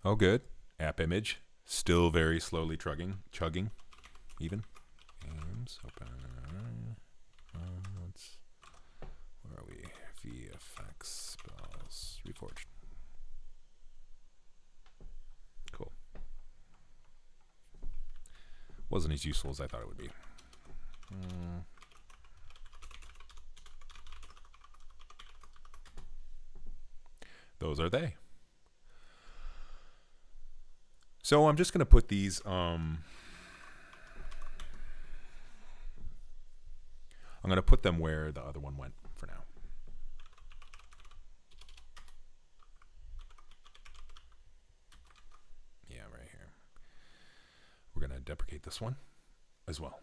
Oh, good. App image. Still very slowly chugging. Chugging, even. Games. Open. Uh, let's, where are we? VFX spells. Reforged. Cool. Wasn't as useful as I thought it would be. Mm. those are they. So I'm just going to put these. Um, I'm going to put them where the other one went for now. Yeah, right here. We're going to deprecate this one as well.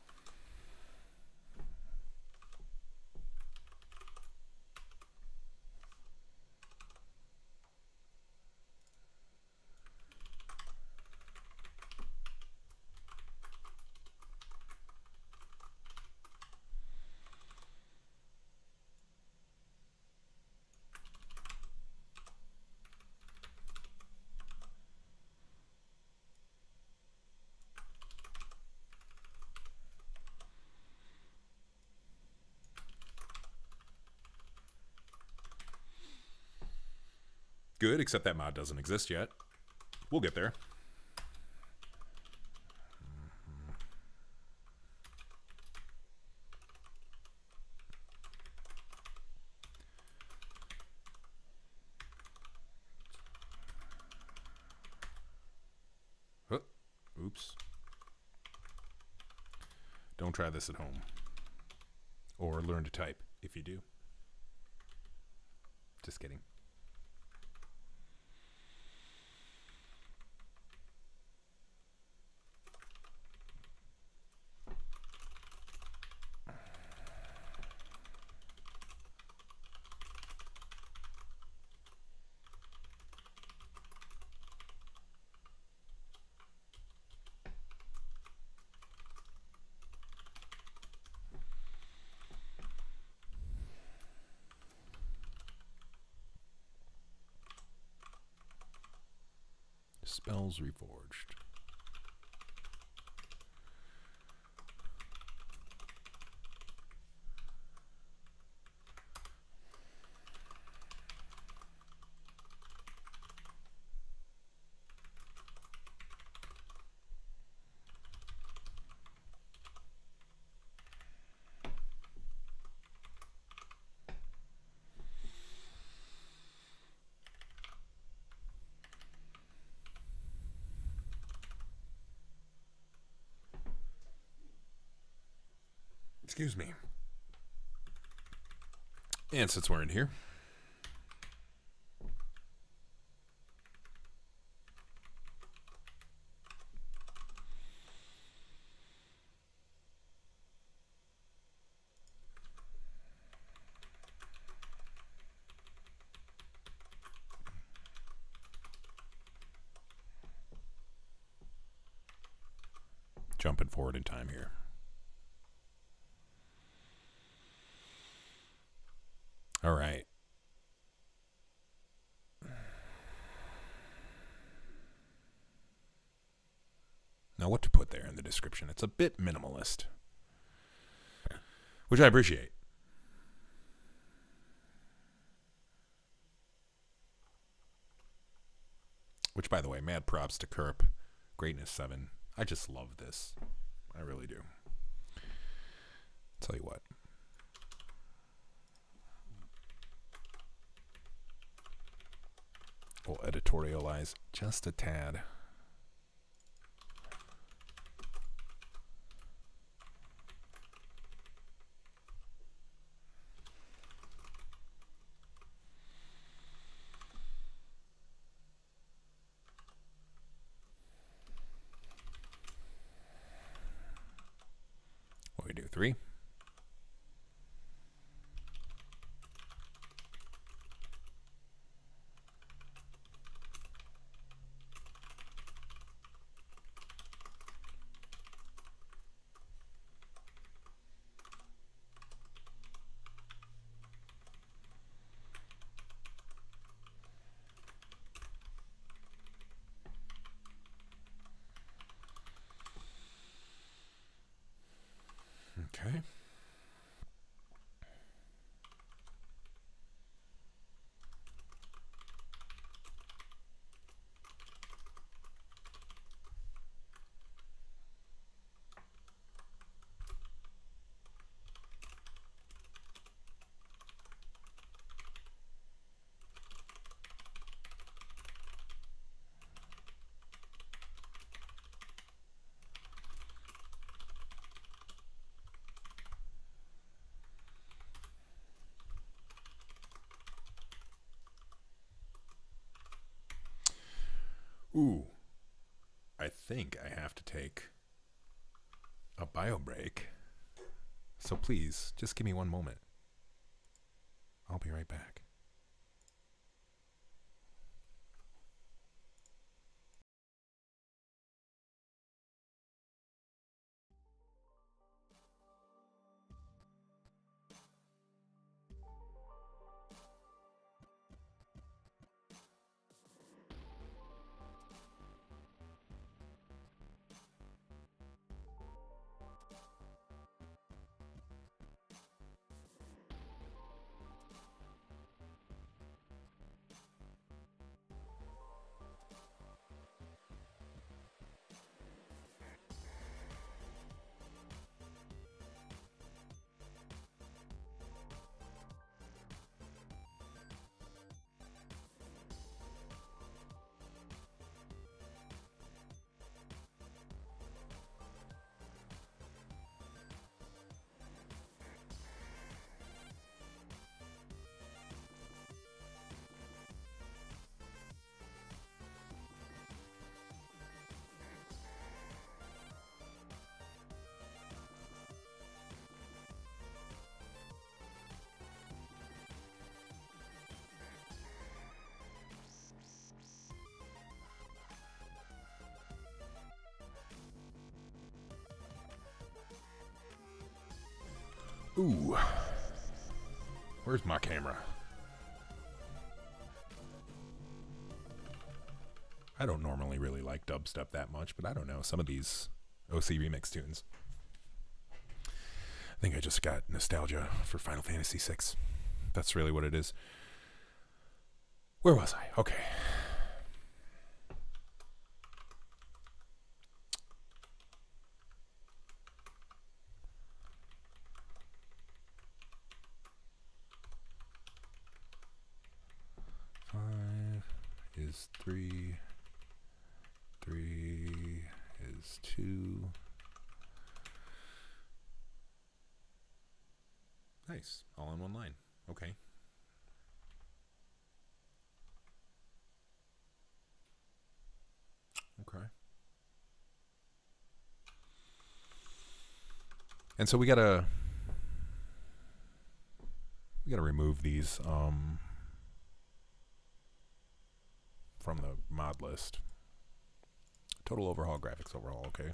Good, except that mod doesn't exist yet. We'll get there. Oops. Don't try this at home. Or learn to type if you do. Just kidding. Spells Reforged. Excuse me. And since we're in here, jumping forward in time here. All right. Now, what to put there in the description? It's a bit minimalist, which I appreciate. Which, by the way, mad props to Kerp. Greatness 7. I just love this. I really do. Tell you what. We'll editorialize just a tad. Think I have to take a bio break. So please, just give me one moment. Ooh. Where's my camera? I don't normally really like dubstep that much, but I don't know. Some of these OC remix tunes. I think I just got nostalgia for Final Fantasy VI. That's really what it is. Where was I? Okay. Five is three. Three is two. Nice. All in one line. Okay. Okay. And so we gotta we gotta remove these um from the mod list. Total overhaul, graphics overhaul, okay.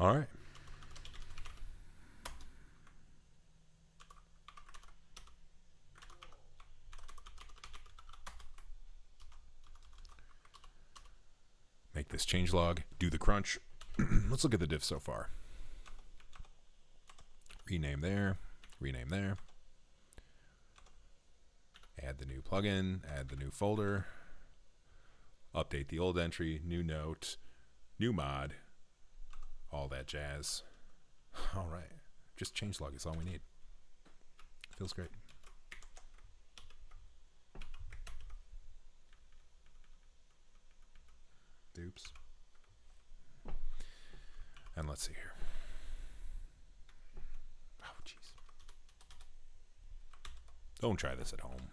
All right. Make this change log, do the crunch. Let's look at the diff so far. Rename there, rename there. Add the new plugin, add the new folder, update the old entry, new note, new mod, all that jazz. All right. Just change log is all we need. Feels great. Oops. And let's see here. Oh, jeez. Don't try this at home.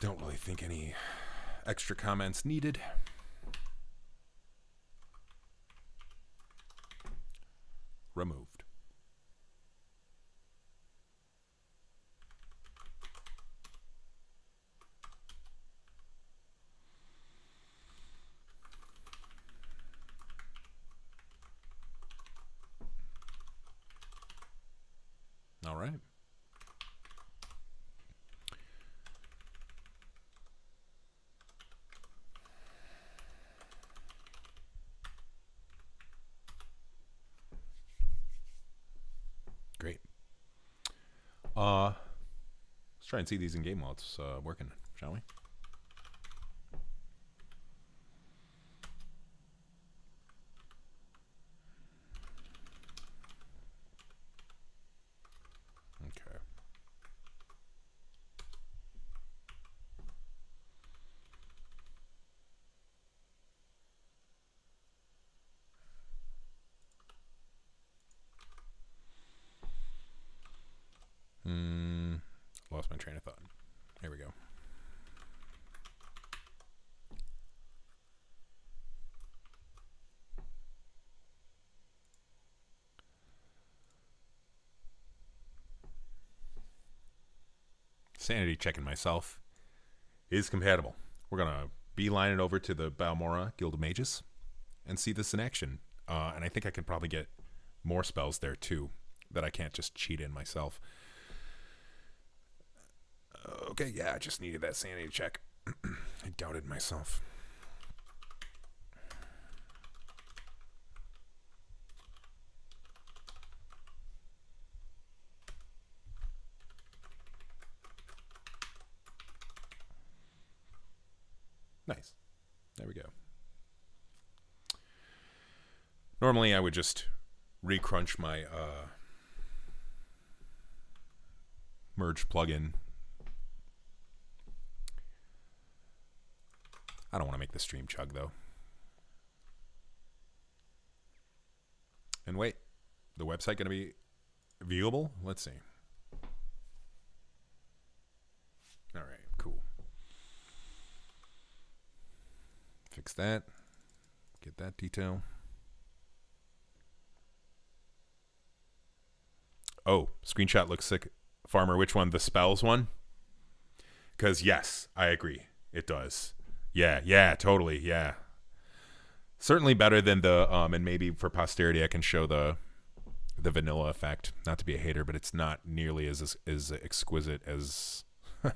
Don't really think any extra comments needed. Removed. All right. Great. Uh, let's try and see these in game while it's uh, working, shall we? Okay. Hmm. Lost my train of thought. Here we go. Sanity checking myself is compatible. We're gonna beeline it over to the Balmora Guild of Mages and see this in action. Uh, and I think I can probably get more spells there too that I can't just cheat in myself. Okay, yeah, I just needed that sanity check. I doubted myself. Nice. There we go. Normally, I would just recrunch my uh, merge plugin I don't want to make the stream chug though. And wait, the website going to be viewable? Let's see. All right, cool. Fix that. Get that detail. Oh, screenshot looks sick. Farmer, which one? The spells one? Because, yes, I agree. It does. Yeah, yeah, totally. Yeah. Certainly better than the um and maybe for posterity I can show the the vanilla effect. Not to be a hater, but it's not nearly as as exquisite as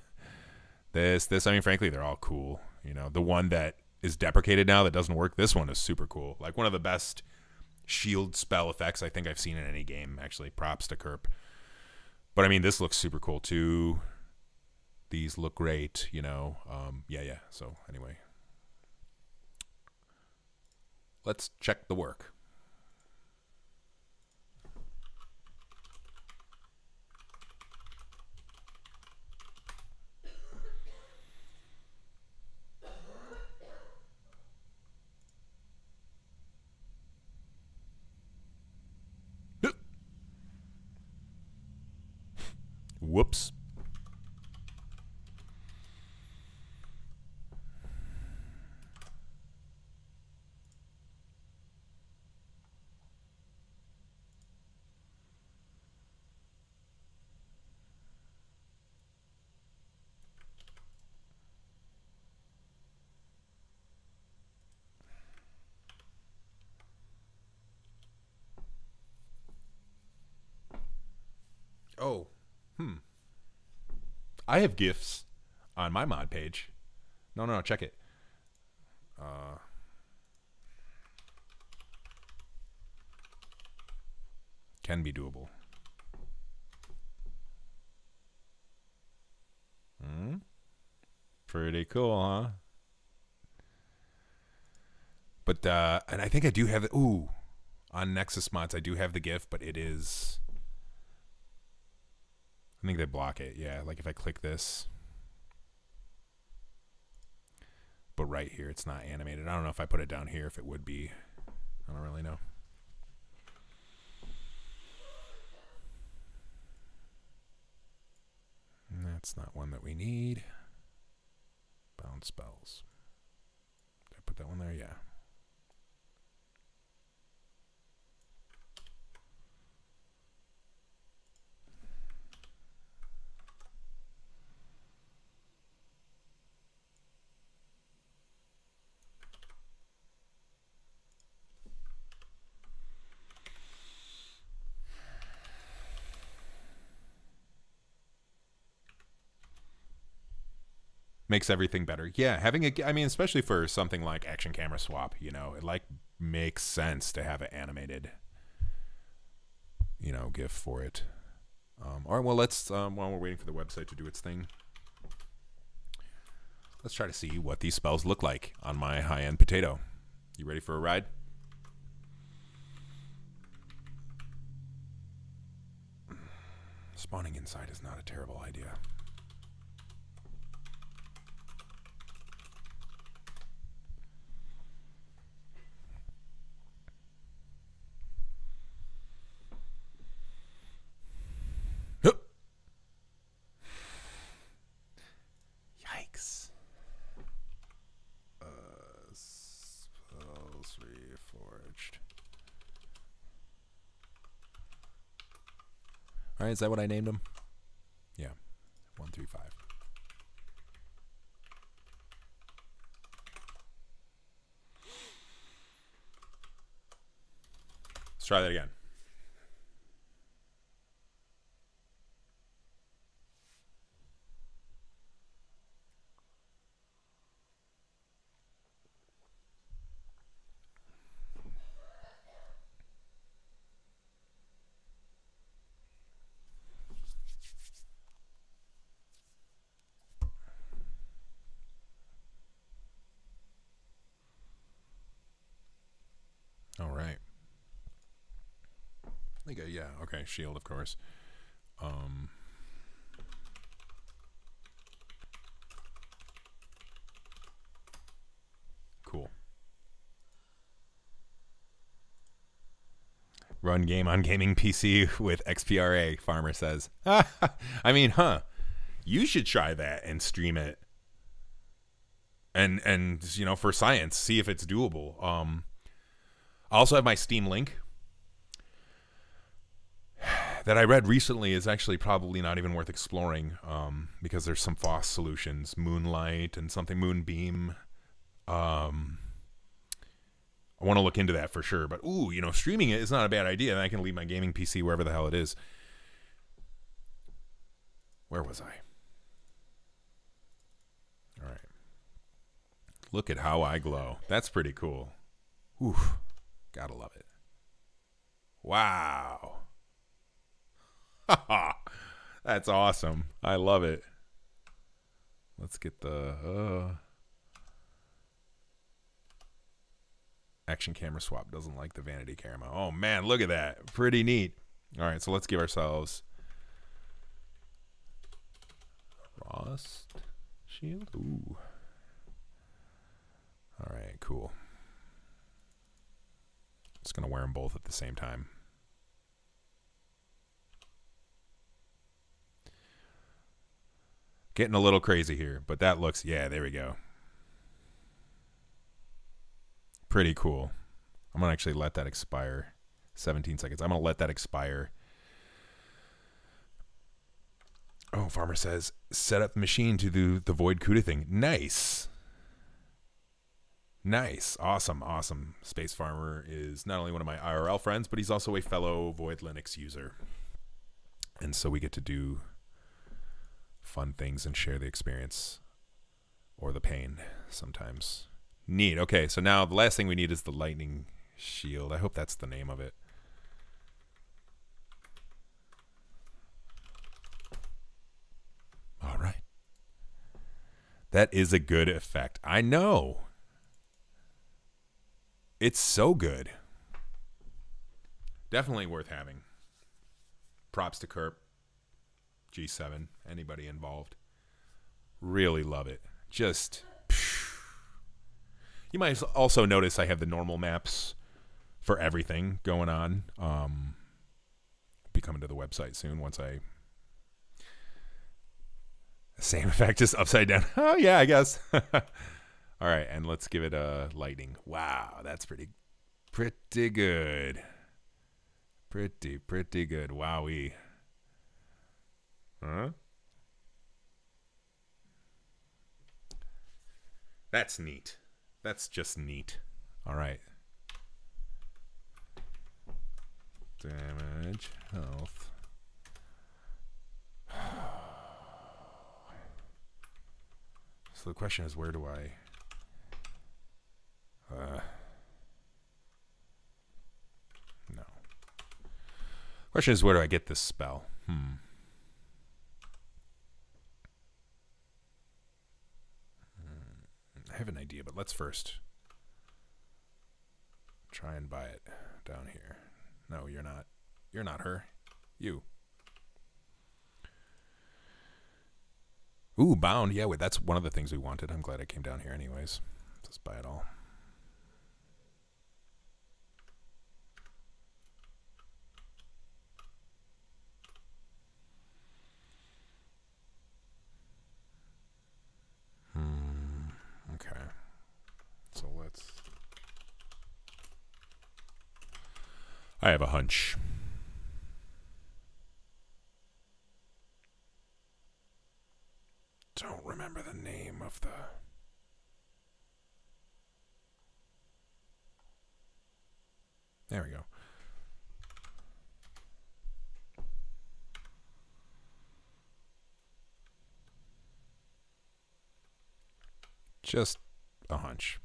this. This I mean frankly they're all cool. You know, the one that is deprecated now that doesn't work, this one is super cool. Like one of the best shield spell effects I think I've seen in any game actually. Props to Kerp. But I mean this looks super cool too these look great, you know. Um, yeah, yeah. So anyway, let's check the work. Whoops. Oh, hmm. I have GIFs on my mod page. No, no, no check it. Uh, can be doable. Hmm. Pretty cool, huh? But uh, and I think I do have it. Ooh, on Nexus mods, I do have the GIF, but it is I think they block it. Yeah, like if I click this. But right here, it's not animated. I don't know if I put it down here, if it would be. I don't really know. That's not one that we need. Bound spells. Did I put that one there? Yeah. Makes everything better. Yeah, having a I mean especially for something like action camera swap, you know, it like makes sense to have an animated you know, GIF for it. Um, all right, well, let's, um, while we're waiting for the website to do its thing, let's try to see what these spells look like on my high end potato. You ready for a ride? Spawning inside is not a terrible idea. Yikes. Uh, spells reforged. All right, is that what I named them? Yeah, one, three, five. Let's try that again. All right. I think, uh, yeah, okay, shield, of course. Um, cool. Run game on gaming PC with XPRA, Farmer says. I mean, huh? You should try that and stream it. And and you know, for science, see if it's doable. Um I also have my Steam link that I read recently is actually probably not even worth exploring um, because there's some FOSS solutions, Moonlight and something Moonbeam. Um, I want to look into that for sure. But ooh, you know, streaming it is not a bad idea. And I can leave my gaming PC wherever the hell it is. Where was I? All right. Look at how I glow. That's pretty cool. Oof. Gotta love it. Wow. That's awesome. I love it. Let's get the uh, action camera swap. Doesn't like the vanity camera. Oh man, look at that. Pretty neat. All right, so let's give ourselves frost shield. Ooh. All right, cool. Just going to wear them both at the same time. Getting a little crazy here, but that looks, yeah, there we go. Pretty cool. I'm going to actually let that expire. 17 seconds. I'm going to let that expire. Oh, Farmer says, set up the machine to do the Void CUDA thing. Nice. Nice. Awesome. Awesome. Space Farmer is not only one of my IRL friends, but he's also a fellow Void Linux user. And so we get to do fun things and share the experience or the pain sometimes. Neat. Okay, so now the last thing we need is the lightning shield. I hope that's the name of it. All right. That is a good effect. I know. It's so good. Definitely worth having. Props to Kerp, G7, anybody involved. Really love it. Just. You might also notice I have the normal maps for everything going on. Um, be coming to the website soon once I. Same effect, just upside down. Oh, yeah, I guess. All right, and let's give it a lighting. Wow, that's pretty, pretty good. Pretty, pretty good. Wowie. That's neat. That's just neat. All right. Damage, health. So the question is, where do I... Uh, no. Question is, where do I get this spell? Hmm. But let's first try and buy it down here. No, you're not. You're not her. You. Ooh, bound. Yeah, wait, that's one of the things we wanted. I'm glad I came down here anyways. Let's buy it all. Hmm. Okay. So let's. I have a hunch. Don't remember the name of the. There we go. Just a hunch.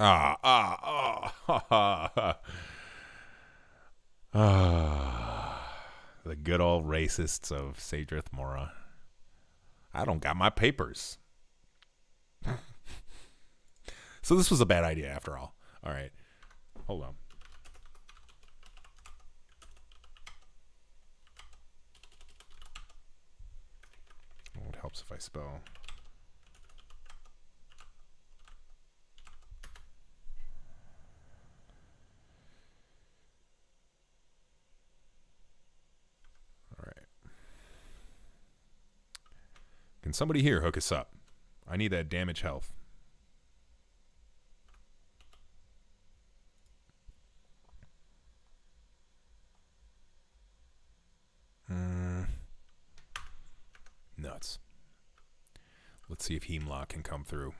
Ah, ah, ah, ha, ha. Ah, the good old racists of Sadrith Mora. I don't got my papers. so this was a bad idea after all. All right. Hold on. It helps if I spell. Can somebody here hook us up? I need that damage health. Mm. Nuts. Let's see if Hemlock can come through.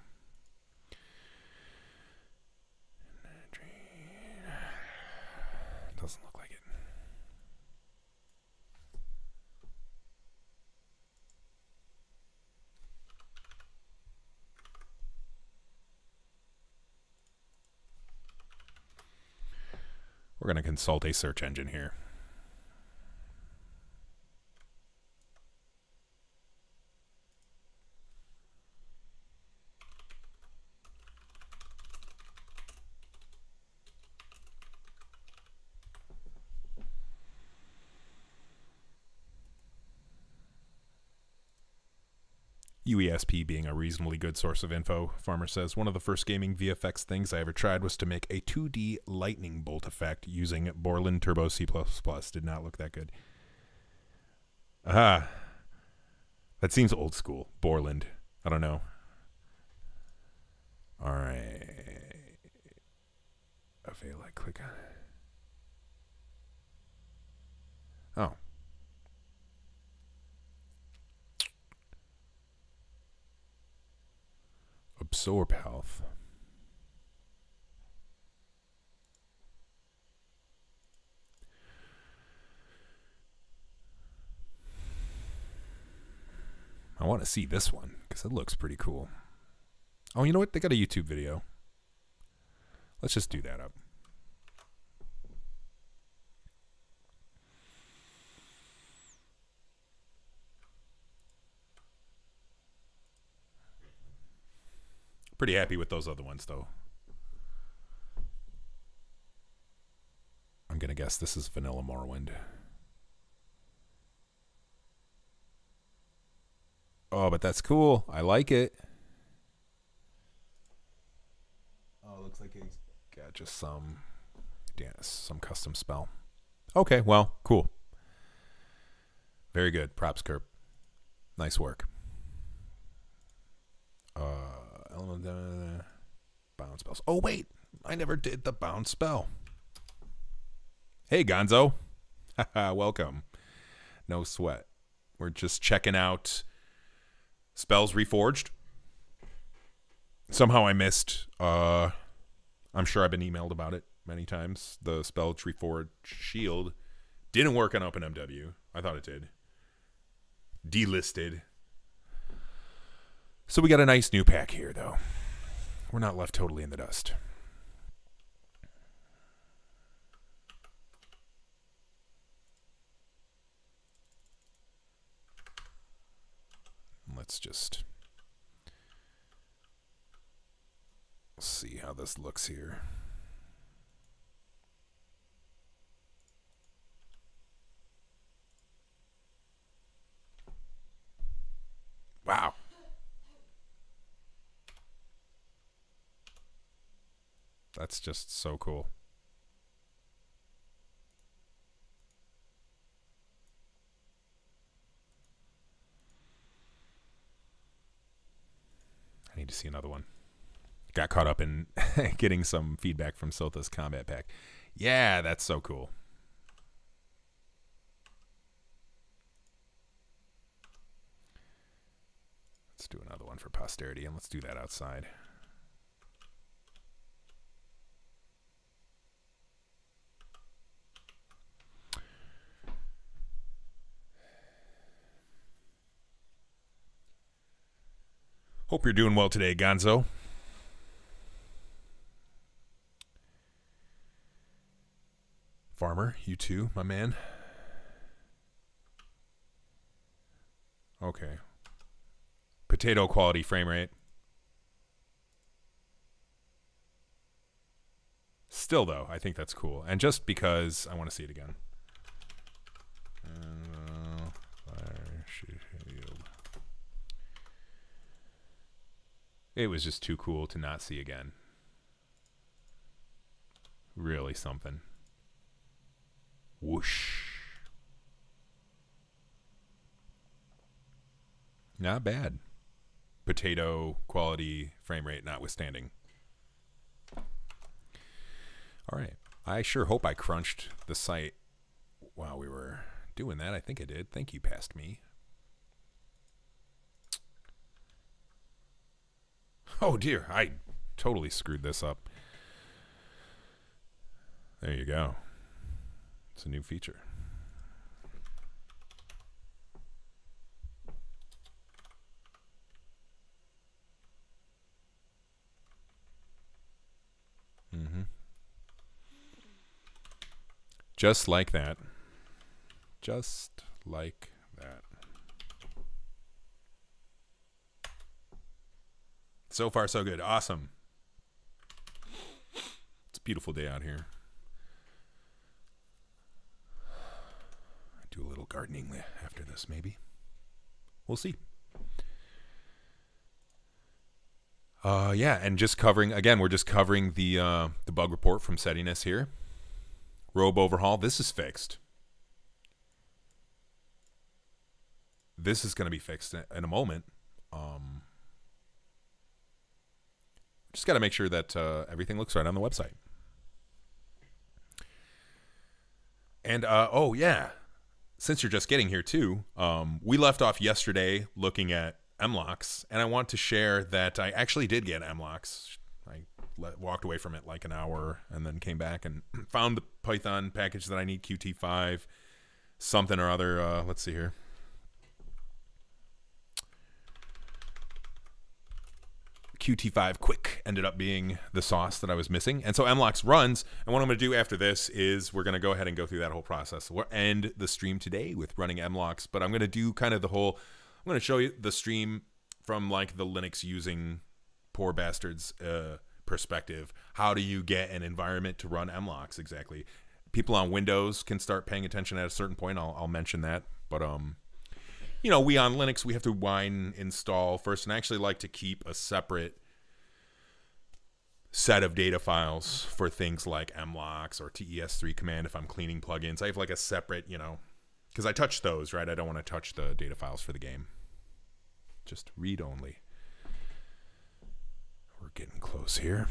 Doesn't look like it. We're going to consult a search engine here. UESP being a reasonably good source of info, Farmer says, one of the first gaming VFX things I ever tried was to make a 2D lightning bolt effect using Borland Turbo C++. Did not look that good. Ah, that seems old school. Borland. I don't know. All right. Avail, I click on it. Oh. Absorb health. I want to see this one because it looks pretty cool. Oh, you know what? They got a YouTube video. Let's just do that up. Pretty happy with those other ones, though. I'm going to guess this is Vanilla Morrowind. Oh, but that's cool. I like it. Oh, looks like he's got just some, yeah, some custom spell. Okay, well, cool. Very good. Props, Kerp. Nice work. Uh, uh, bound spells. Oh wait, I never did the bound spell. Hey, Gonzo. Welcome. No sweat. We're just checking out spells reforged. Somehow I missed. Uh, I'm sure I've been emailed about it many times. The spell tree reforged shield didn't work on OpenMW. I thought it did. Delisted. So we got a nice new pack here, though. We're not left totally in the dust. Let's just see how this looks here. Wow. That's just so cool. I need to see another one. Got caught up in getting some feedback from Solthas Combat Pack. Yeah, that's so cool. Let's do another one for posterity, and let's do that outside. Hope you're doing well today, Gonzo. Farmer, you too, my man. Okay. Potato quality frame rate. Still, though, I think that's cool. And just because I want to see it again. Uh, it was just too cool to not see again. Really something. Whoosh. Not bad. Potato quality frame rate notwithstanding. All right. I sure hope I crunched the site while we were doing that. I think I did. Thank you, past me. Oh dear, I totally screwed this up. There you go. It's a new feature. Mm-hmm. Just like that. Just like that. So far, so good. Awesome. It's a beautiful day out here. Do a little gardening after this, maybe. We'll see. Uh, yeah, and just covering again, we're just covering the uh, the bug report from Settiness here. Robe overhaul. This is fixed. This is going to be fixed in a moment. Um, just got to make sure that uh, everything looks right on the website. And uh, oh yeah, since you're just getting here too, um, we left off yesterday looking at Mlox, and I want to share that I actually did get Mlox. I walked away from it like an hour and then came back and found the Python package that I need, Qt5, something or other. Uh, let's see here. Qt5 Quick ended up being the sauce that I was missing. And so Mlox runs. And what I'm going to do after this is we're going to go ahead and go through that whole process. We'll end the stream today with running Mlox, but I'm going to do kind of the whole, I'm going to show you the stream from like the Linux using poor bastards uh, perspective. How do you get an environment to run Mlox exactly? People on Windows can start paying attention at a certain point. I'll, I'll mention that. But um, you know, we on Linux, we have to wine install first, and I actually like to keep a separate set of data files for things like Mlox or tes3 command if I'm cleaning plugins. I have like a separate, you know, because I touch those, right? I don't want to touch the data files for the game. Just read only. We're getting close here.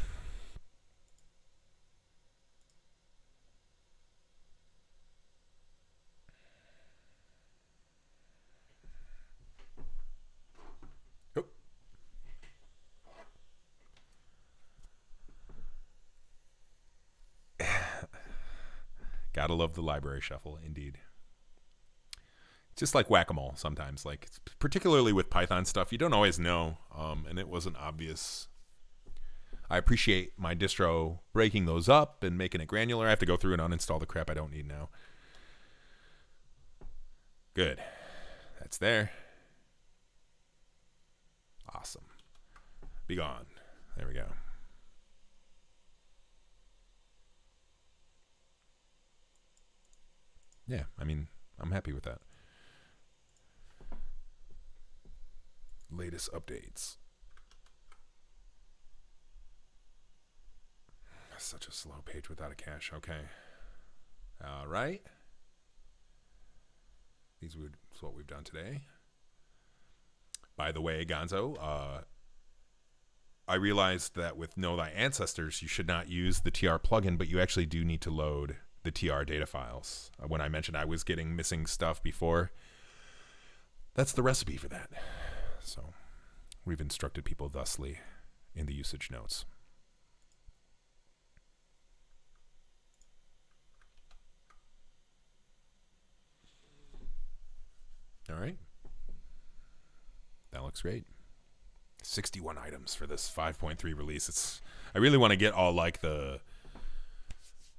Gotta love the library shuffle, indeed. Just like whack a mole sometimes, like particularly with Python stuff, you don't always know, um, and it wasn't obvious. I appreciate my distro breaking those up and making it granular. I have to go through and uninstall the crap I don't need now. Good. That's there. Awesome. Be gone. There we go. Yeah, I mean, I'm happy with that. Latest updates. Such a slow page without a cache. Okay. All right. These would is what we've done today. By the way, Gonzo, uh, I realized that with Know Thy Ancestors, you should not use the TR plugin, but you actually do need to load the TR data files. Uh, when I mentioned I was getting missing stuff before, that's the recipe for that. So we've instructed people thusly in the usage notes. All right. That looks great. 61 items for this 5.3 release. It's I really want to get all like the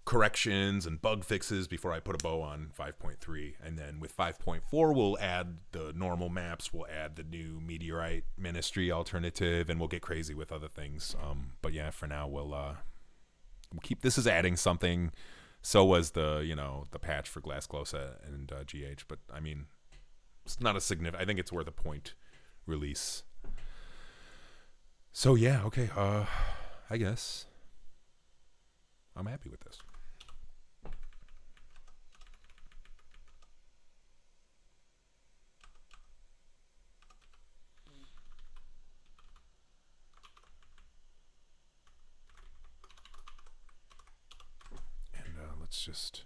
corrections and bug fixes before I put a bow on 5.3. And then with 5.4, we'll add the normal maps, we'll add the new Meteorite Ministry alternative, and we'll get crazy with other things. Um, but yeah, for now, we'll, uh, we'll keep this is adding something. So was the, you know, the patch for Glass and uh, GH. But I mean, it's not a significant, I think it's worth a point release. So yeah, okay. Uh, I guess I'm happy with this. And uh, let's just.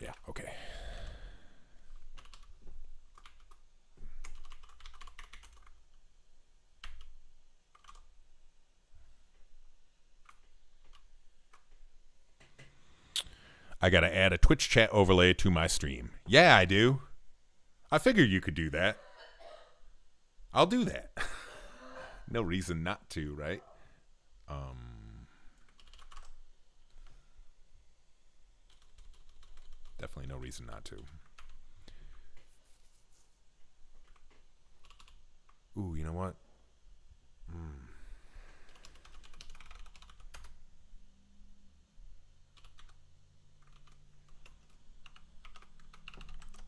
Yeah, okay. I got to add a Twitch chat overlay to my stream. Yeah, I do. I figured you could do that. I'll do that. no reason not to, right? Um, definitely no reason not to. Ooh, you know what? Hmm.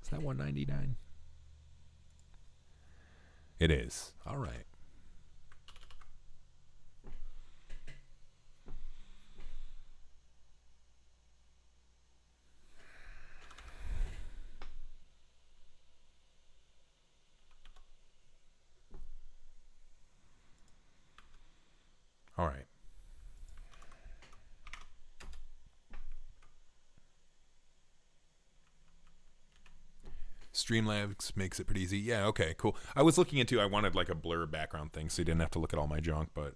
Is that 199? It is. All right. All right. Streamlabs makes it pretty easy. Yeah, okay, cool. I was looking into I wanted like a blur background thing so you didn't have to look at all my junk, but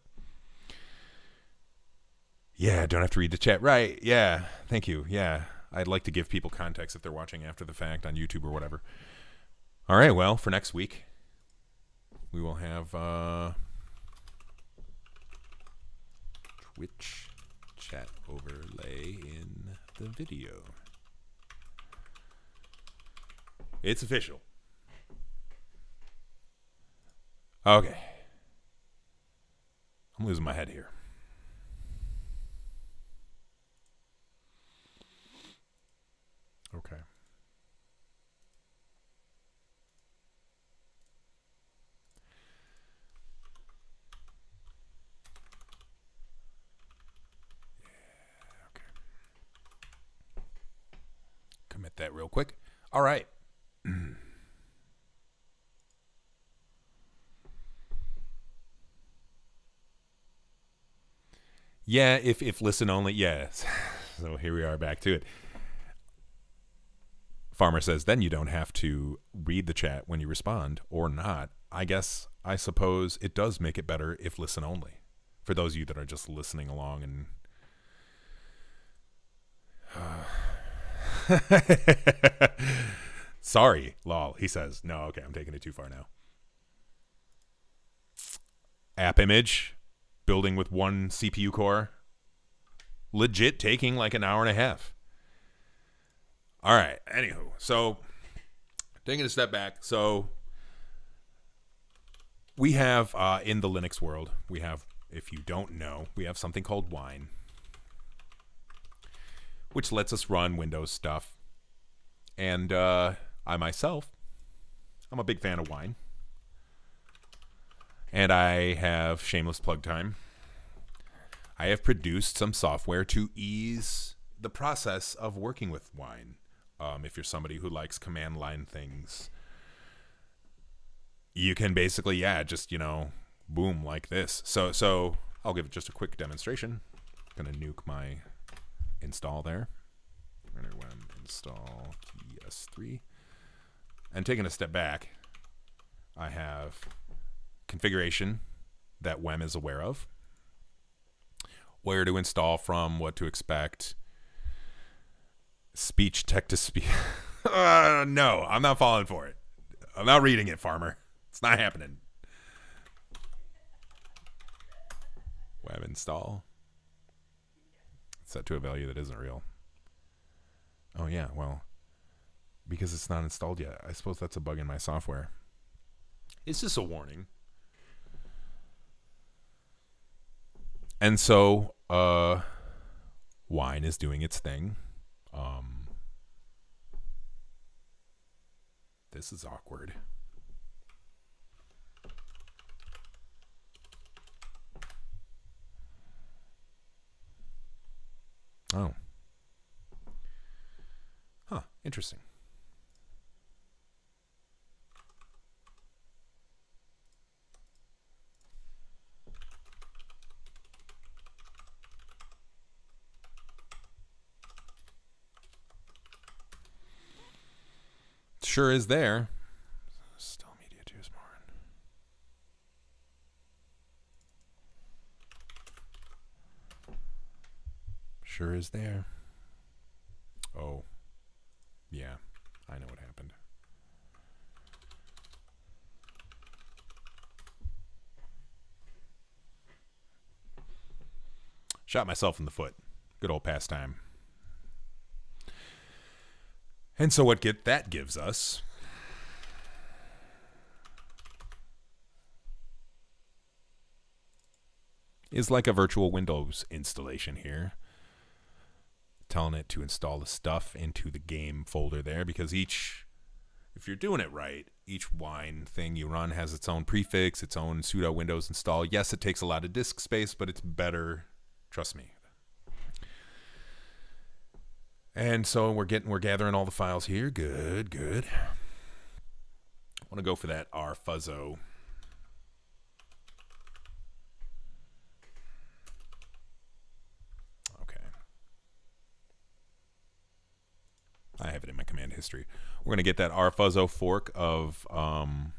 Yeah, don't have to read the chat. Right. Yeah. Thank you. Yeah. I'd like to give people context if they're watching after the fact on YouTube or whatever. All right, well, for next week we will have uh Twitch chat overlay in the video. It's official. Okay. I'm losing my head here. Okay. That real quick. All right. yeah, if if listen only, yes. so here we are back to it. Farmer says, then you don't have to read the chat when you respond or not. I guess I suppose it does make it better if listen only. For those of you that are just listening along and Sorry, lol. He says, no, okay, I'm taking it too far now. AppImage, building with one CPU core. Legit taking like an hour and a half. All right, anywho, so taking a step back. So we have uh, in the Linux world, we have, if you don't know, we have something called Wine. Which lets us run Windows stuff. And uh, I myself, I'm a big fan of wine. And I have shameless plug time. I have produced some software to ease the process of working with wine. Um, if you're somebody who likes command line things, you can basically, yeah, just you know, boom like this. So, so I'll give just a quick demonstration. Gonna nuke my install there. Wem install ES3. And taking a step back, I have configuration that WEM is aware of, where to install from, what to expect, speech tech to speech. uh, no, I'm not falling for it. I'm not reading it, farmer. It's not happening. WEM install. Set to a value that isn't real. Oh yeah, well, because it's not installed yet. I suppose that's a bug in my software. Is this a warning? And so, uh, wine is doing its thing. Um, this is awkward. Oh. Huh, interesting. Sure is there. Still media two's more. Sure is there. Oh. Yeah, I know what happened. Shot myself in the foot. Good old pastime. And so what get that gives us is like a virtual Windows installation here telling it to install the stuff into the game folder there because each if you're doing it right each wine thing you run has its own prefix its own pseudo windows install. Yes it takes a lot of disk space but it's better trust me. And so we're getting we're gathering all the files here. Good good. I want to go for that rfuzzo I have it in my command history. We're going to get that rfuzzo fork of um.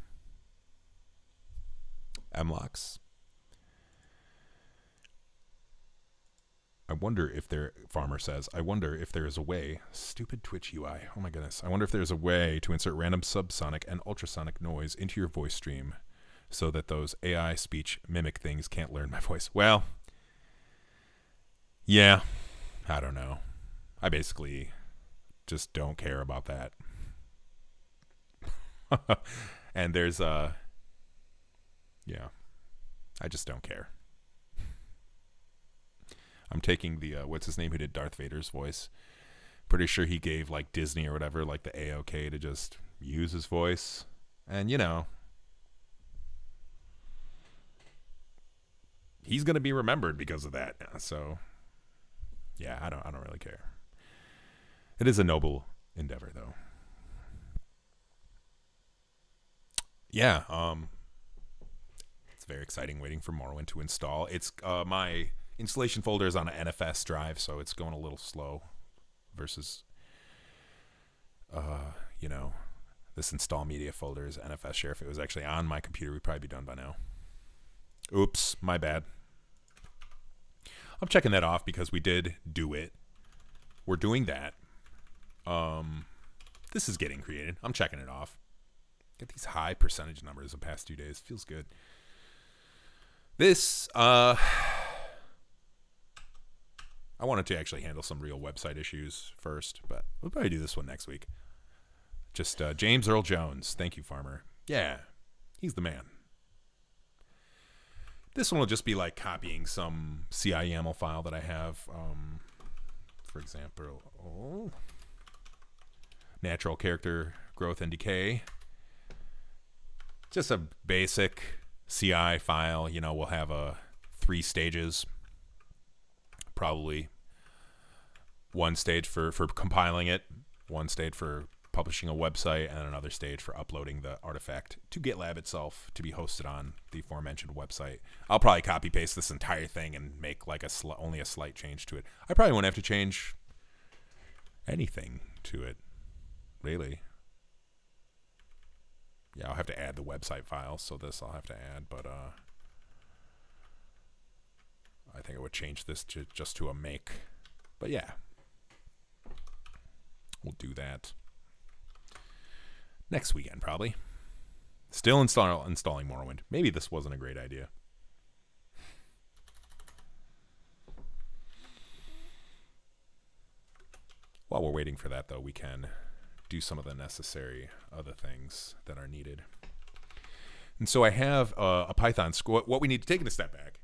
I wonder if there, Farmer says, I wonder if there is a way, stupid Twitch UI, oh my goodness, I wonder if there's a way to insert random subsonic and ultrasonic noise into your voice stream so that those AI speech mimic things can't learn my voice. Well, yeah, I don't know. I basically just don't care about that. and there's uh yeah. I just don't care. I'm taking the uh, what's his name who did Darth Vader's voice. Pretty sure he gave like Disney or whatever like the AOK to just use his voice. And you know, he's going to be remembered because of that. So yeah, I don't I don't really care. It is a noble endeavor, though. Yeah, um, it's very exciting waiting for Morrowind to install. It's uh, my installation folder is on an NFS drive, so it's going a little slow versus, uh, you know, this install media folder is NFS share. If it was actually on my computer, we'd probably be done by now. Oops, my bad. I'm checking that off because we did do it. We're doing that. Um, this is getting created. I'm checking it off. Get these high percentage numbers the past two days. Feels good. This, uh, I wanted to actually handle some real website issues first, but we'll probably do this one next week. Just uh, James Earl Jones. Thank you, Farmer. Yeah, he's the man. This one will just be like copying some CI YAML file that I have um, for example, oh, natural character growth and decay. Just a basic CI file. You know, we'll have a three stages, probably one stage for for compiling it, one stage for publishing a website, and another stage for uploading the artifact to GitLab itself to be hosted on the aforementioned website. I'll probably copy paste this entire thing and make like a only a slight change to it. I probably won't have to change anything to it, really. Yeah, I'll have to add the website files, so this I'll have to add, but uh, I think I would change this to just to a make. But yeah, we'll do that next weekend probably. Still install installing Morrowind. Maybe this wasn't a great idea. While we're waiting for that, though, we can do some of the necessary other things that are needed. And so I have uh, a Python score. What we need to take a step back.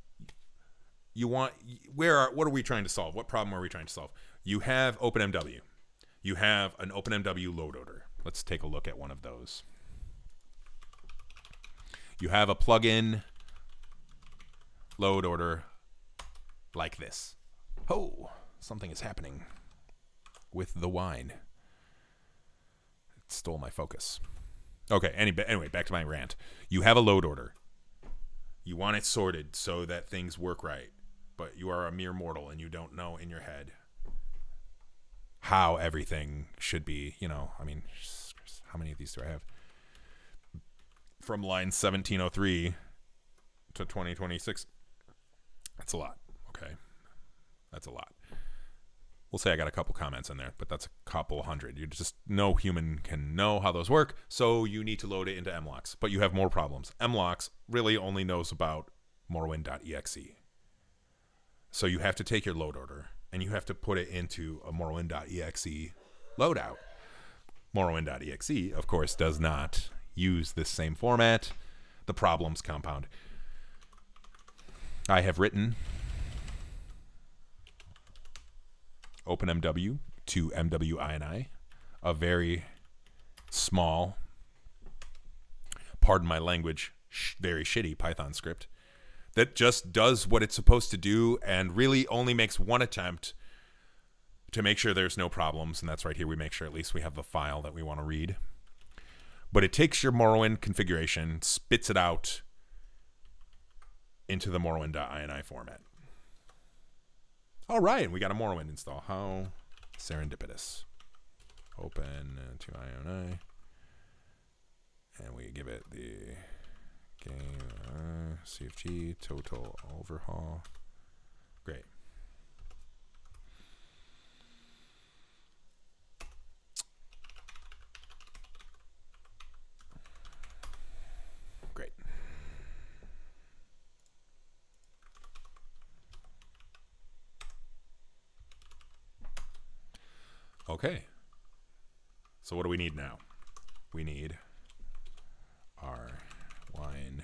You want where are what are we trying to solve? What problem are we trying to solve? You have OpenMW. You have an OpenMW load order. Let's take a look at one of those. You have a plugin load order like this. Oh, something is happening with the wine. Stole my focus. Okay, any, anyway, back to my rant. You have a load order. You want it sorted so that things work right, but you are a mere mortal and you don't know in your head how everything should be. You know, I mean, how many of these do I have? From line 1703 to 2026. That's a lot. Okay. That's a lot. We'll say I got a couple comments in there, but that's a couple hundred. You just no human can know how those work, so you need to load it into Mlox. But you have more problems. Mlox really only knows about Morrowind.exe. So you have to take your load order and you have to put it into a Morrowind.exe loadout. Morrowind.exe, of course, does not use this same format. The problems compound. I have written OpenMW to MWINI, a very small, pardon my language, sh- very shitty Python script that just does what it's supposed to do and really only makes one attempt to make sure there's no problems. And that's right here. We make sure at least we have the file that we want to read. But it takes your Morrowind configuration, spits it out into the Morrowind.ini format. All right, we got a Morrowind install. How serendipitous. Open to IONI. And we give it the game uh, CFG total overhaul. Great. Great. Okay. So what do we need now? We need our wine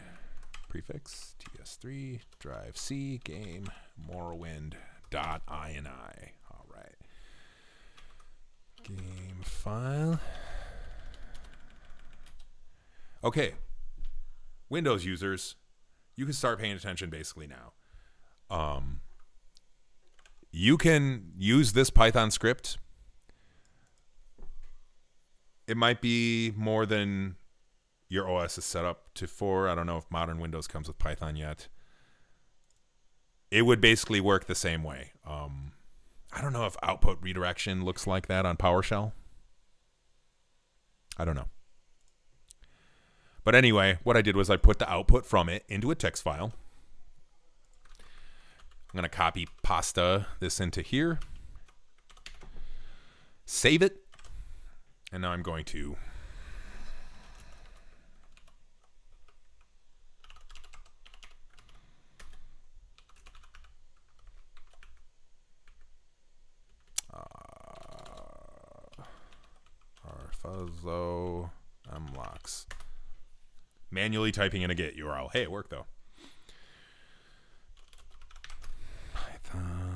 prefix ts3 drive c game morrowind dot ini all right. Game file. Okay. Windows users you can start paying attention basically now. Um you can use this python script it might be more than your OS is set up to for. I don't know if modern Windows comes with Python yet. It would basically work the same way. Um, I don't know if output redirection looks like that on PowerShell. I don't know. But anyway, what I did was I put the output from it into a text file. I'm going to copy pasta this into here. Save it. And now I'm going to uh, Fuzzo Mlox. Manually typing in a Git URL. Hey, it worked though. Python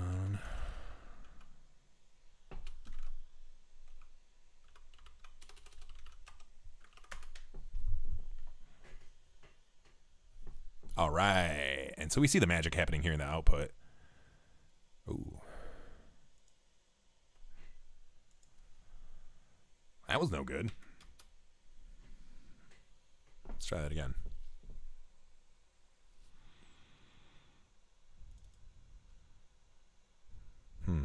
right. And so we see the magic happening here in the output. Ooh. That was no good. Let's try that again. Hmm.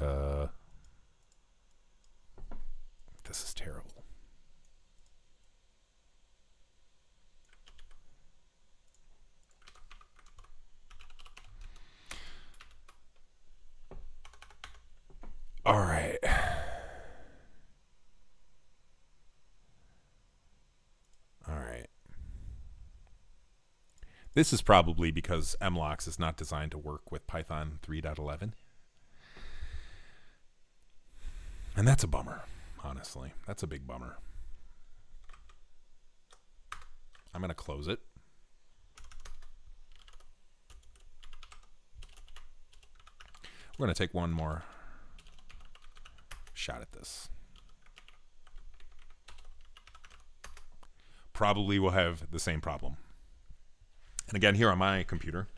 Uh, this is terrible. All right. All right. This is probably because MLOX is not designed to work with Python 3.11. And that's a bummer, honestly. That's a big bummer. I'm going to close it. We're going to take one more shot at this. Probably will have the same problem. And again, here on my computer,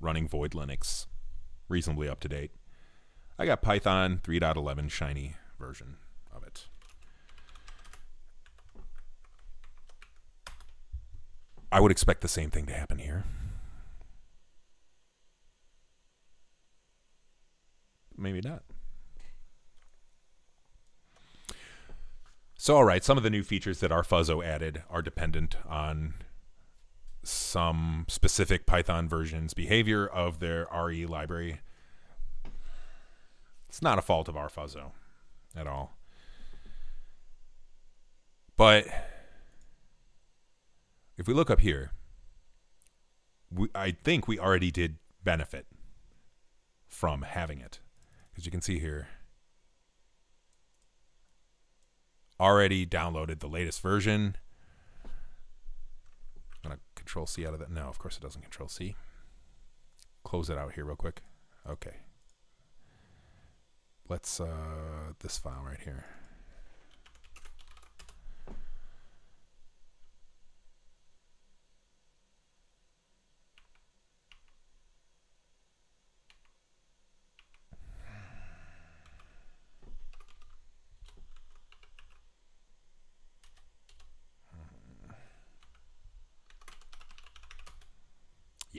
running Void Linux, reasonably up to date. I got Python 3.11 shiny version of it. I would expect the same thing to happen here. Maybe not. So, all right, some of the new features that rFuzzo added are dependent on some specific Python version's behavior of their RE library. It's not a fault of rFuzzo at all. But if we look up here, we, I think we already did benefit from having it. Because you can see here, already downloaded the latest version. Control C out of that. No, of course it doesn't control C. Close it out here real quick. Okay. Let's, uh, this file right here.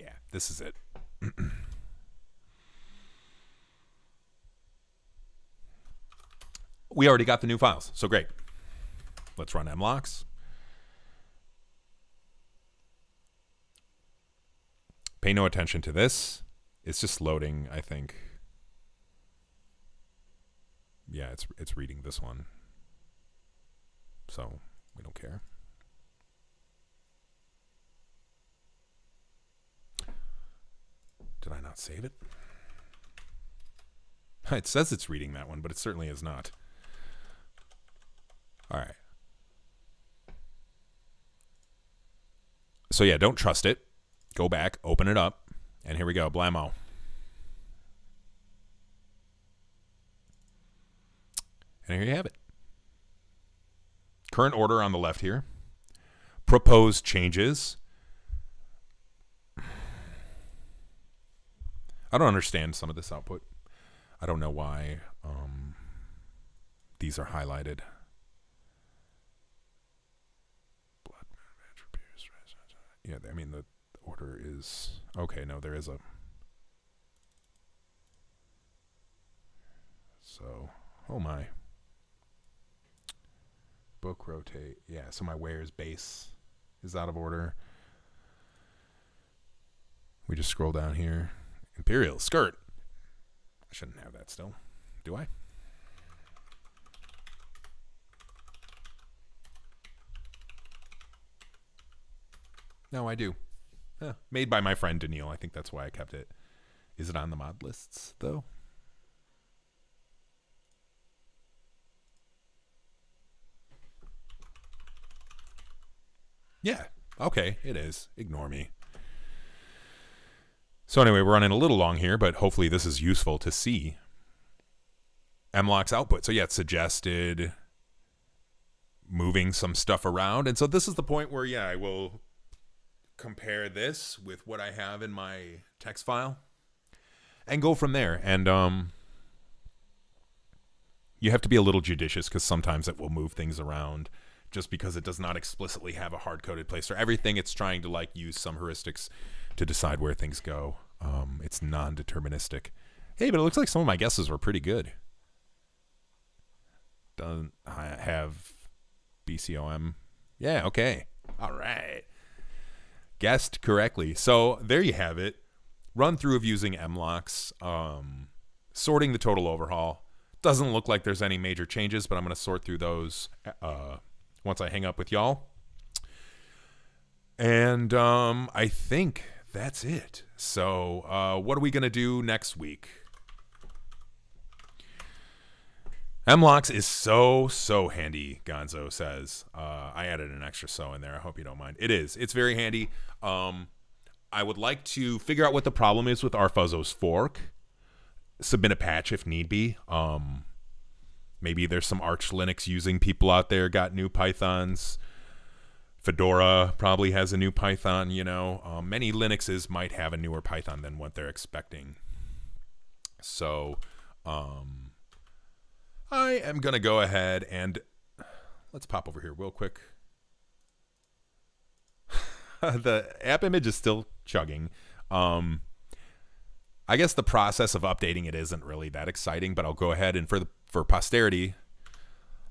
Yeah, this is it. we already got the new files, so great. Let's run Mlox. Pay no attention to this. It's just loading, I think. Yeah, it's it's reading this one. So, we don't care. Did I not save it? It says it's reading that one, but it certainly is not. All right. So yeah, don't trust it. Go back, open it up, and here we go, blammo. And here you have it. Current order on the left here. Proposed changes. I don't understand some of this output. I don't know why um, these are highlighted. Yeah, I mean the order is okay. No, there is a so. Oh my. Book rotate. Yeah, so my where's base is out of order. We just scroll down here. Imperial skirt. I shouldn't have that still. Do I? No, I do. Huh. Made by my friend Daniil. I think that's why I kept it. Is it on the mod lists, though? Yeah. Okay, it is. Ignore me. So anyway, we're running a little long here, but hopefully this is useful to see. Mlox output. So yeah, it suggested moving some stuff around. And so this is the point where, yeah, I will compare this with what I have in my text file and go from there. And um, you have to be a little judicious because sometimes it will move things around just because it does not explicitly have a hard-coded place or everything it's trying to like use some heuristics to decide where things go. Um, it's non-deterministic. Hey, but it looks like some of my guesses were pretty good. Doesn't have BCOM. Yeah, okay. All right. Guessed correctly. So there you have it. Run through of using Mlox. Um, sorting the total overhaul. Doesn't look like there's any major changes, but I'm going to sort through those uh, once I hang up with y'all. And um, I think that's it. So, uh, what are we going to do next week? Mlox is so, so handy, Gonzo says. Uh, I added an extra so in there. I hope you don't mind. It is. It's very handy. Um, I would like to figure out what the problem is with rfuzzo's fork. Submit a patch if need be. Um, maybe there's some Arch Linux using people out there got new Pythons. Fedora probably has a new Python, you know. Um, many Linuxes might have a newer Python than what they're expecting. So, um, I am going to go ahead and let's pop over here real quick. the AppImage is still chugging. Um, I guess the process of updating it isn't really that exciting, but I'll go ahead and for the for posterity,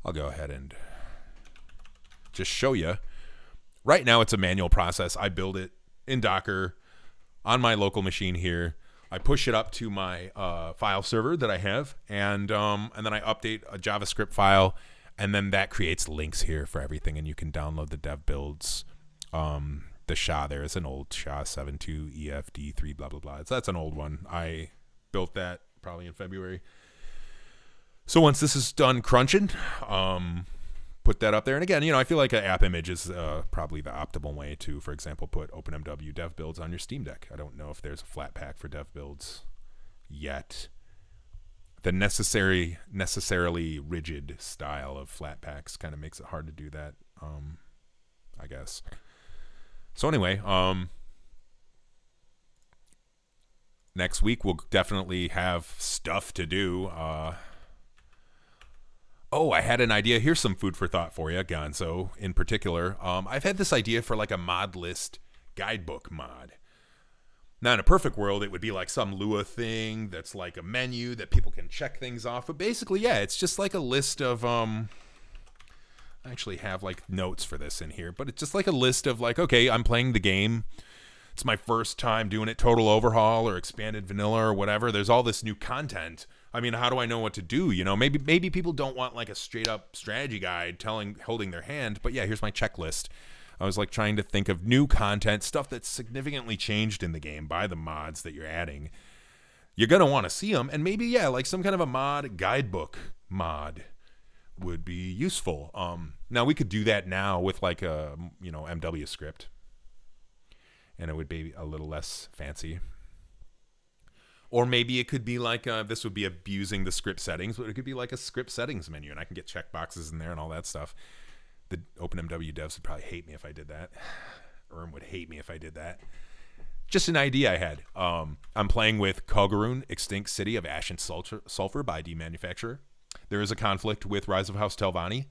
I'll go ahead and just show you. Right now, it's a manual process. I build it in Docker on my local machine here. I push it up to my uh, file server that I have, and um, and then I update a JavaScript file, and then that creates links here for everything, and you can download the dev builds. Um, the SHA there is an old SHA 7.2 EFD3 blah blah blah. So that's an old one. I built that probably in February. So once this is done crunching, um, put that up there. And again, you know, I feel like an AppImage is uh, probably the optimal way to, for example, put OpenMW dev builds on your Steam Deck. I don't know if there's a Flatpak for dev builds yet. The necessary, necessarily rigid style of Flatpaks kind of makes it hard to do that. Um, I guess. So anyway, um, next week we'll definitely have stuff to do. Uh, Oh, I had an idea. Here's some food for thought for you, Gonzo, in particular. Um, I've had this idea for like a mod list guidebook mod. Now, in a perfect world, it would be like some Lua thing that's like a menu that people can check things off. But basically, yeah, it's just like a list of. Um, I actually have like notes for this in here, but it's just like a list of like, okay, I'm playing the game. It's my first time doing it total overhaul or expanded vanilla or whatever. There's all this new content I mean, how do I know what to do? You know, maybe maybe people don't want like a straight up strategy guide telling holding their hand, but yeah, here's my checklist. I was like trying to think of new content, stuff that's significantly changed in the game by the mods that you're adding. You're going to want to see them and maybe yeah, like some kind of a mod guidebook mod would be useful. Um now we could do that now with like a, you know, MW script. And it would be a little less fancy. Or maybe it could be like uh, this would be abusing the script settings, but it could be like a script settings menu, and I can get checkboxes in there and all that stuff. The OpenMW devs would probably hate me if I did that. Erm would hate me if I did that. Just an idea I had. Um, I'm playing with Kogoruhn, Extinct City of Ash and Sulfur by D Manufacturer. There is a conflict with Rise of House Telvanni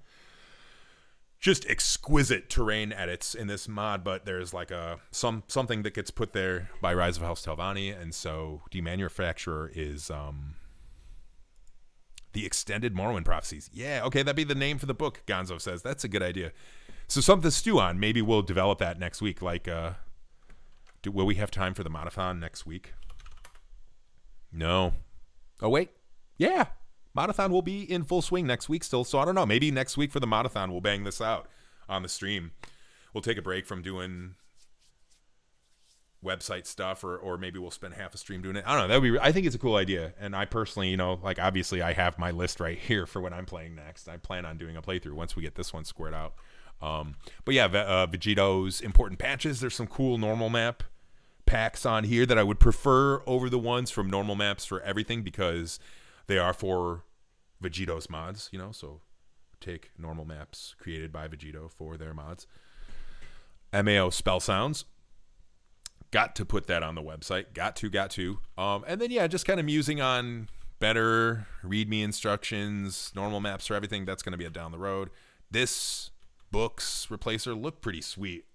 just exquisite terrain edits in this mod, but there's like a some something that gets put there by Rise of House Telvanni, and so D Manufacturer is um the extended Morrowind prophecies. Yeah, okay, that'd be the name for the book. Gonzo says that's a good idea. So something to stew on. Maybe we'll develop that next week. Like, uh, do, will we have time for the modathon next week? No. Oh wait, yeah, Modathon will be in full swing next week still. So I don't know. Maybe next week for the Modathon we'll bang this out on the stream. We'll take a break from doing website stuff or or maybe we'll spend half a stream doing it. I don't know. That would be I think it's a cool idea. And I personally, you know, like obviously I have my list right here for when I'm playing next. I plan on doing a playthrough once we get this one squared out. Um, but yeah, uh, Vegetto's important patches. There's some cool normal map packs on here that I would prefer over the ones from Normal Maps for everything because they are for Vegetto's mods, you know, so take normal maps created by Vegetto for their mods. MAO spell sounds. Got to put that on the website. Got to, got to. Um, and then yeah, just kind of musing on better README instructions, normal maps for everything. That's going to be a down the road. This books replacer looked pretty sweet.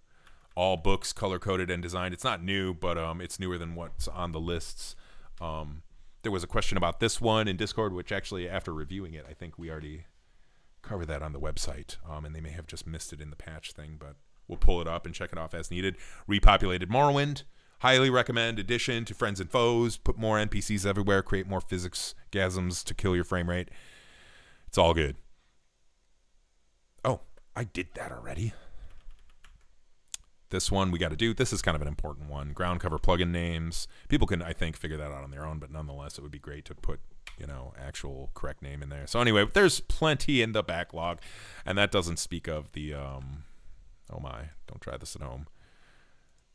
All books color coded and designed. It's not new, but um, it's newer than what's on the lists. Um, there was a question about this one in Discord, which actually, after reviewing it, I think we already covered that on the website, um, and they may have just missed it in the patch thing, but we'll pull it up and check it off as needed. Repopulated Morrowind, highly recommend addition to friends and foes. Put more NPCs everywhere, create more physics gasms to kill your frame rate. It's all good. Oh, I did that already. This one we got to do. This is kind of an important one. Ground cover plugin names. People can, I think, figure that out on their own, but nonetheless, it would be great to put, you know, actual correct name in there. So anyway, there's plenty in the backlog, and that doesn't speak of the, um, oh my, don't try this at home.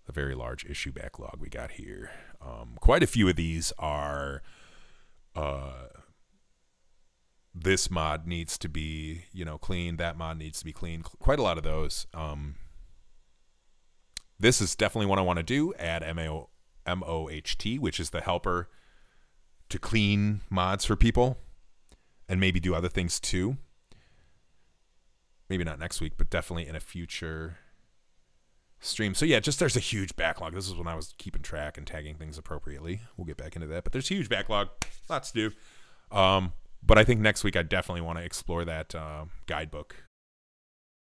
The very large issue backlog we got here. Um, quite a few of these are, uh, this mod needs to be, you know, clean. That mod needs to be clean. Quite a lot of those. Um, this is definitely what I want to do. Add MO, MOHT, which is the helper to clean mods for people and maybe do other things too. Maybe not next week, but definitely in a future stream. So yeah, just there's a huge backlog. This is when I was keeping track and tagging things appropriately. We'll get back into that, but there's huge backlog. Lots to do. Um, but I think next week I definitely want to explore that uh, guidebook